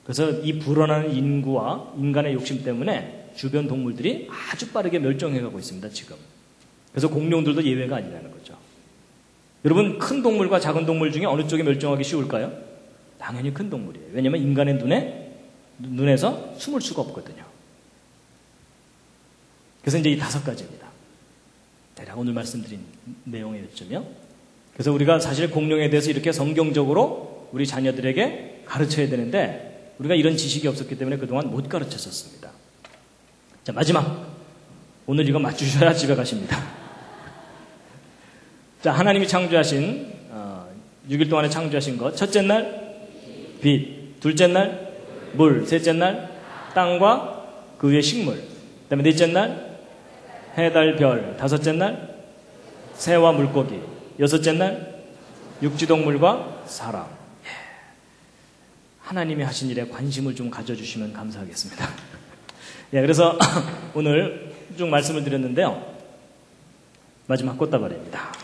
A: 그래서 이 불어나는 인구와 인간의 욕심 때문에 주변 동물들이 아주 빠르게 멸종해 가고 있습니다, 지금. 그래서 공룡들도 예외가 아니라는 거죠. 여러분, 큰 동물과 작은 동물 중에 어느 쪽이 멸종하기 쉬울까요? 당연히 큰 동물이에요. 왜냐하면 인간의 눈에, 눈에서 숨을 수가 없거든요. 그래서 이제 이 다섯 가지입니다. 대략 오늘 말씀드린 내용의 요점이요. 그래서 우리가 사실 공룡에 대해서 이렇게 성경적으로 우리 자녀들에게 가르쳐야 되는데 우리가 이런 지식이 없었기 때문에 그동안 못 가르쳤었습니다. 자, 마지막. 오늘 이거 맞추셔야 집에 가십니다. 자, 하나님이 창조하신, 어, 6일 동안에 창조하신 것. 첫째 날, 빛. 둘째 날, 물. 셋째 날, 땅과 그 위에 식물. 그 다음에 넷째 날, 해, 달, 별. 다섯째 날, 새와 물고기. 여섯째 날 육지동물과 사람. 예. 하나님이 하신 일에 관심을 좀 가져주시면 감사하겠습니다. 예, 그래서 오늘 쭉 말씀을 드렸는데요. 마지막 꽃다발입니다.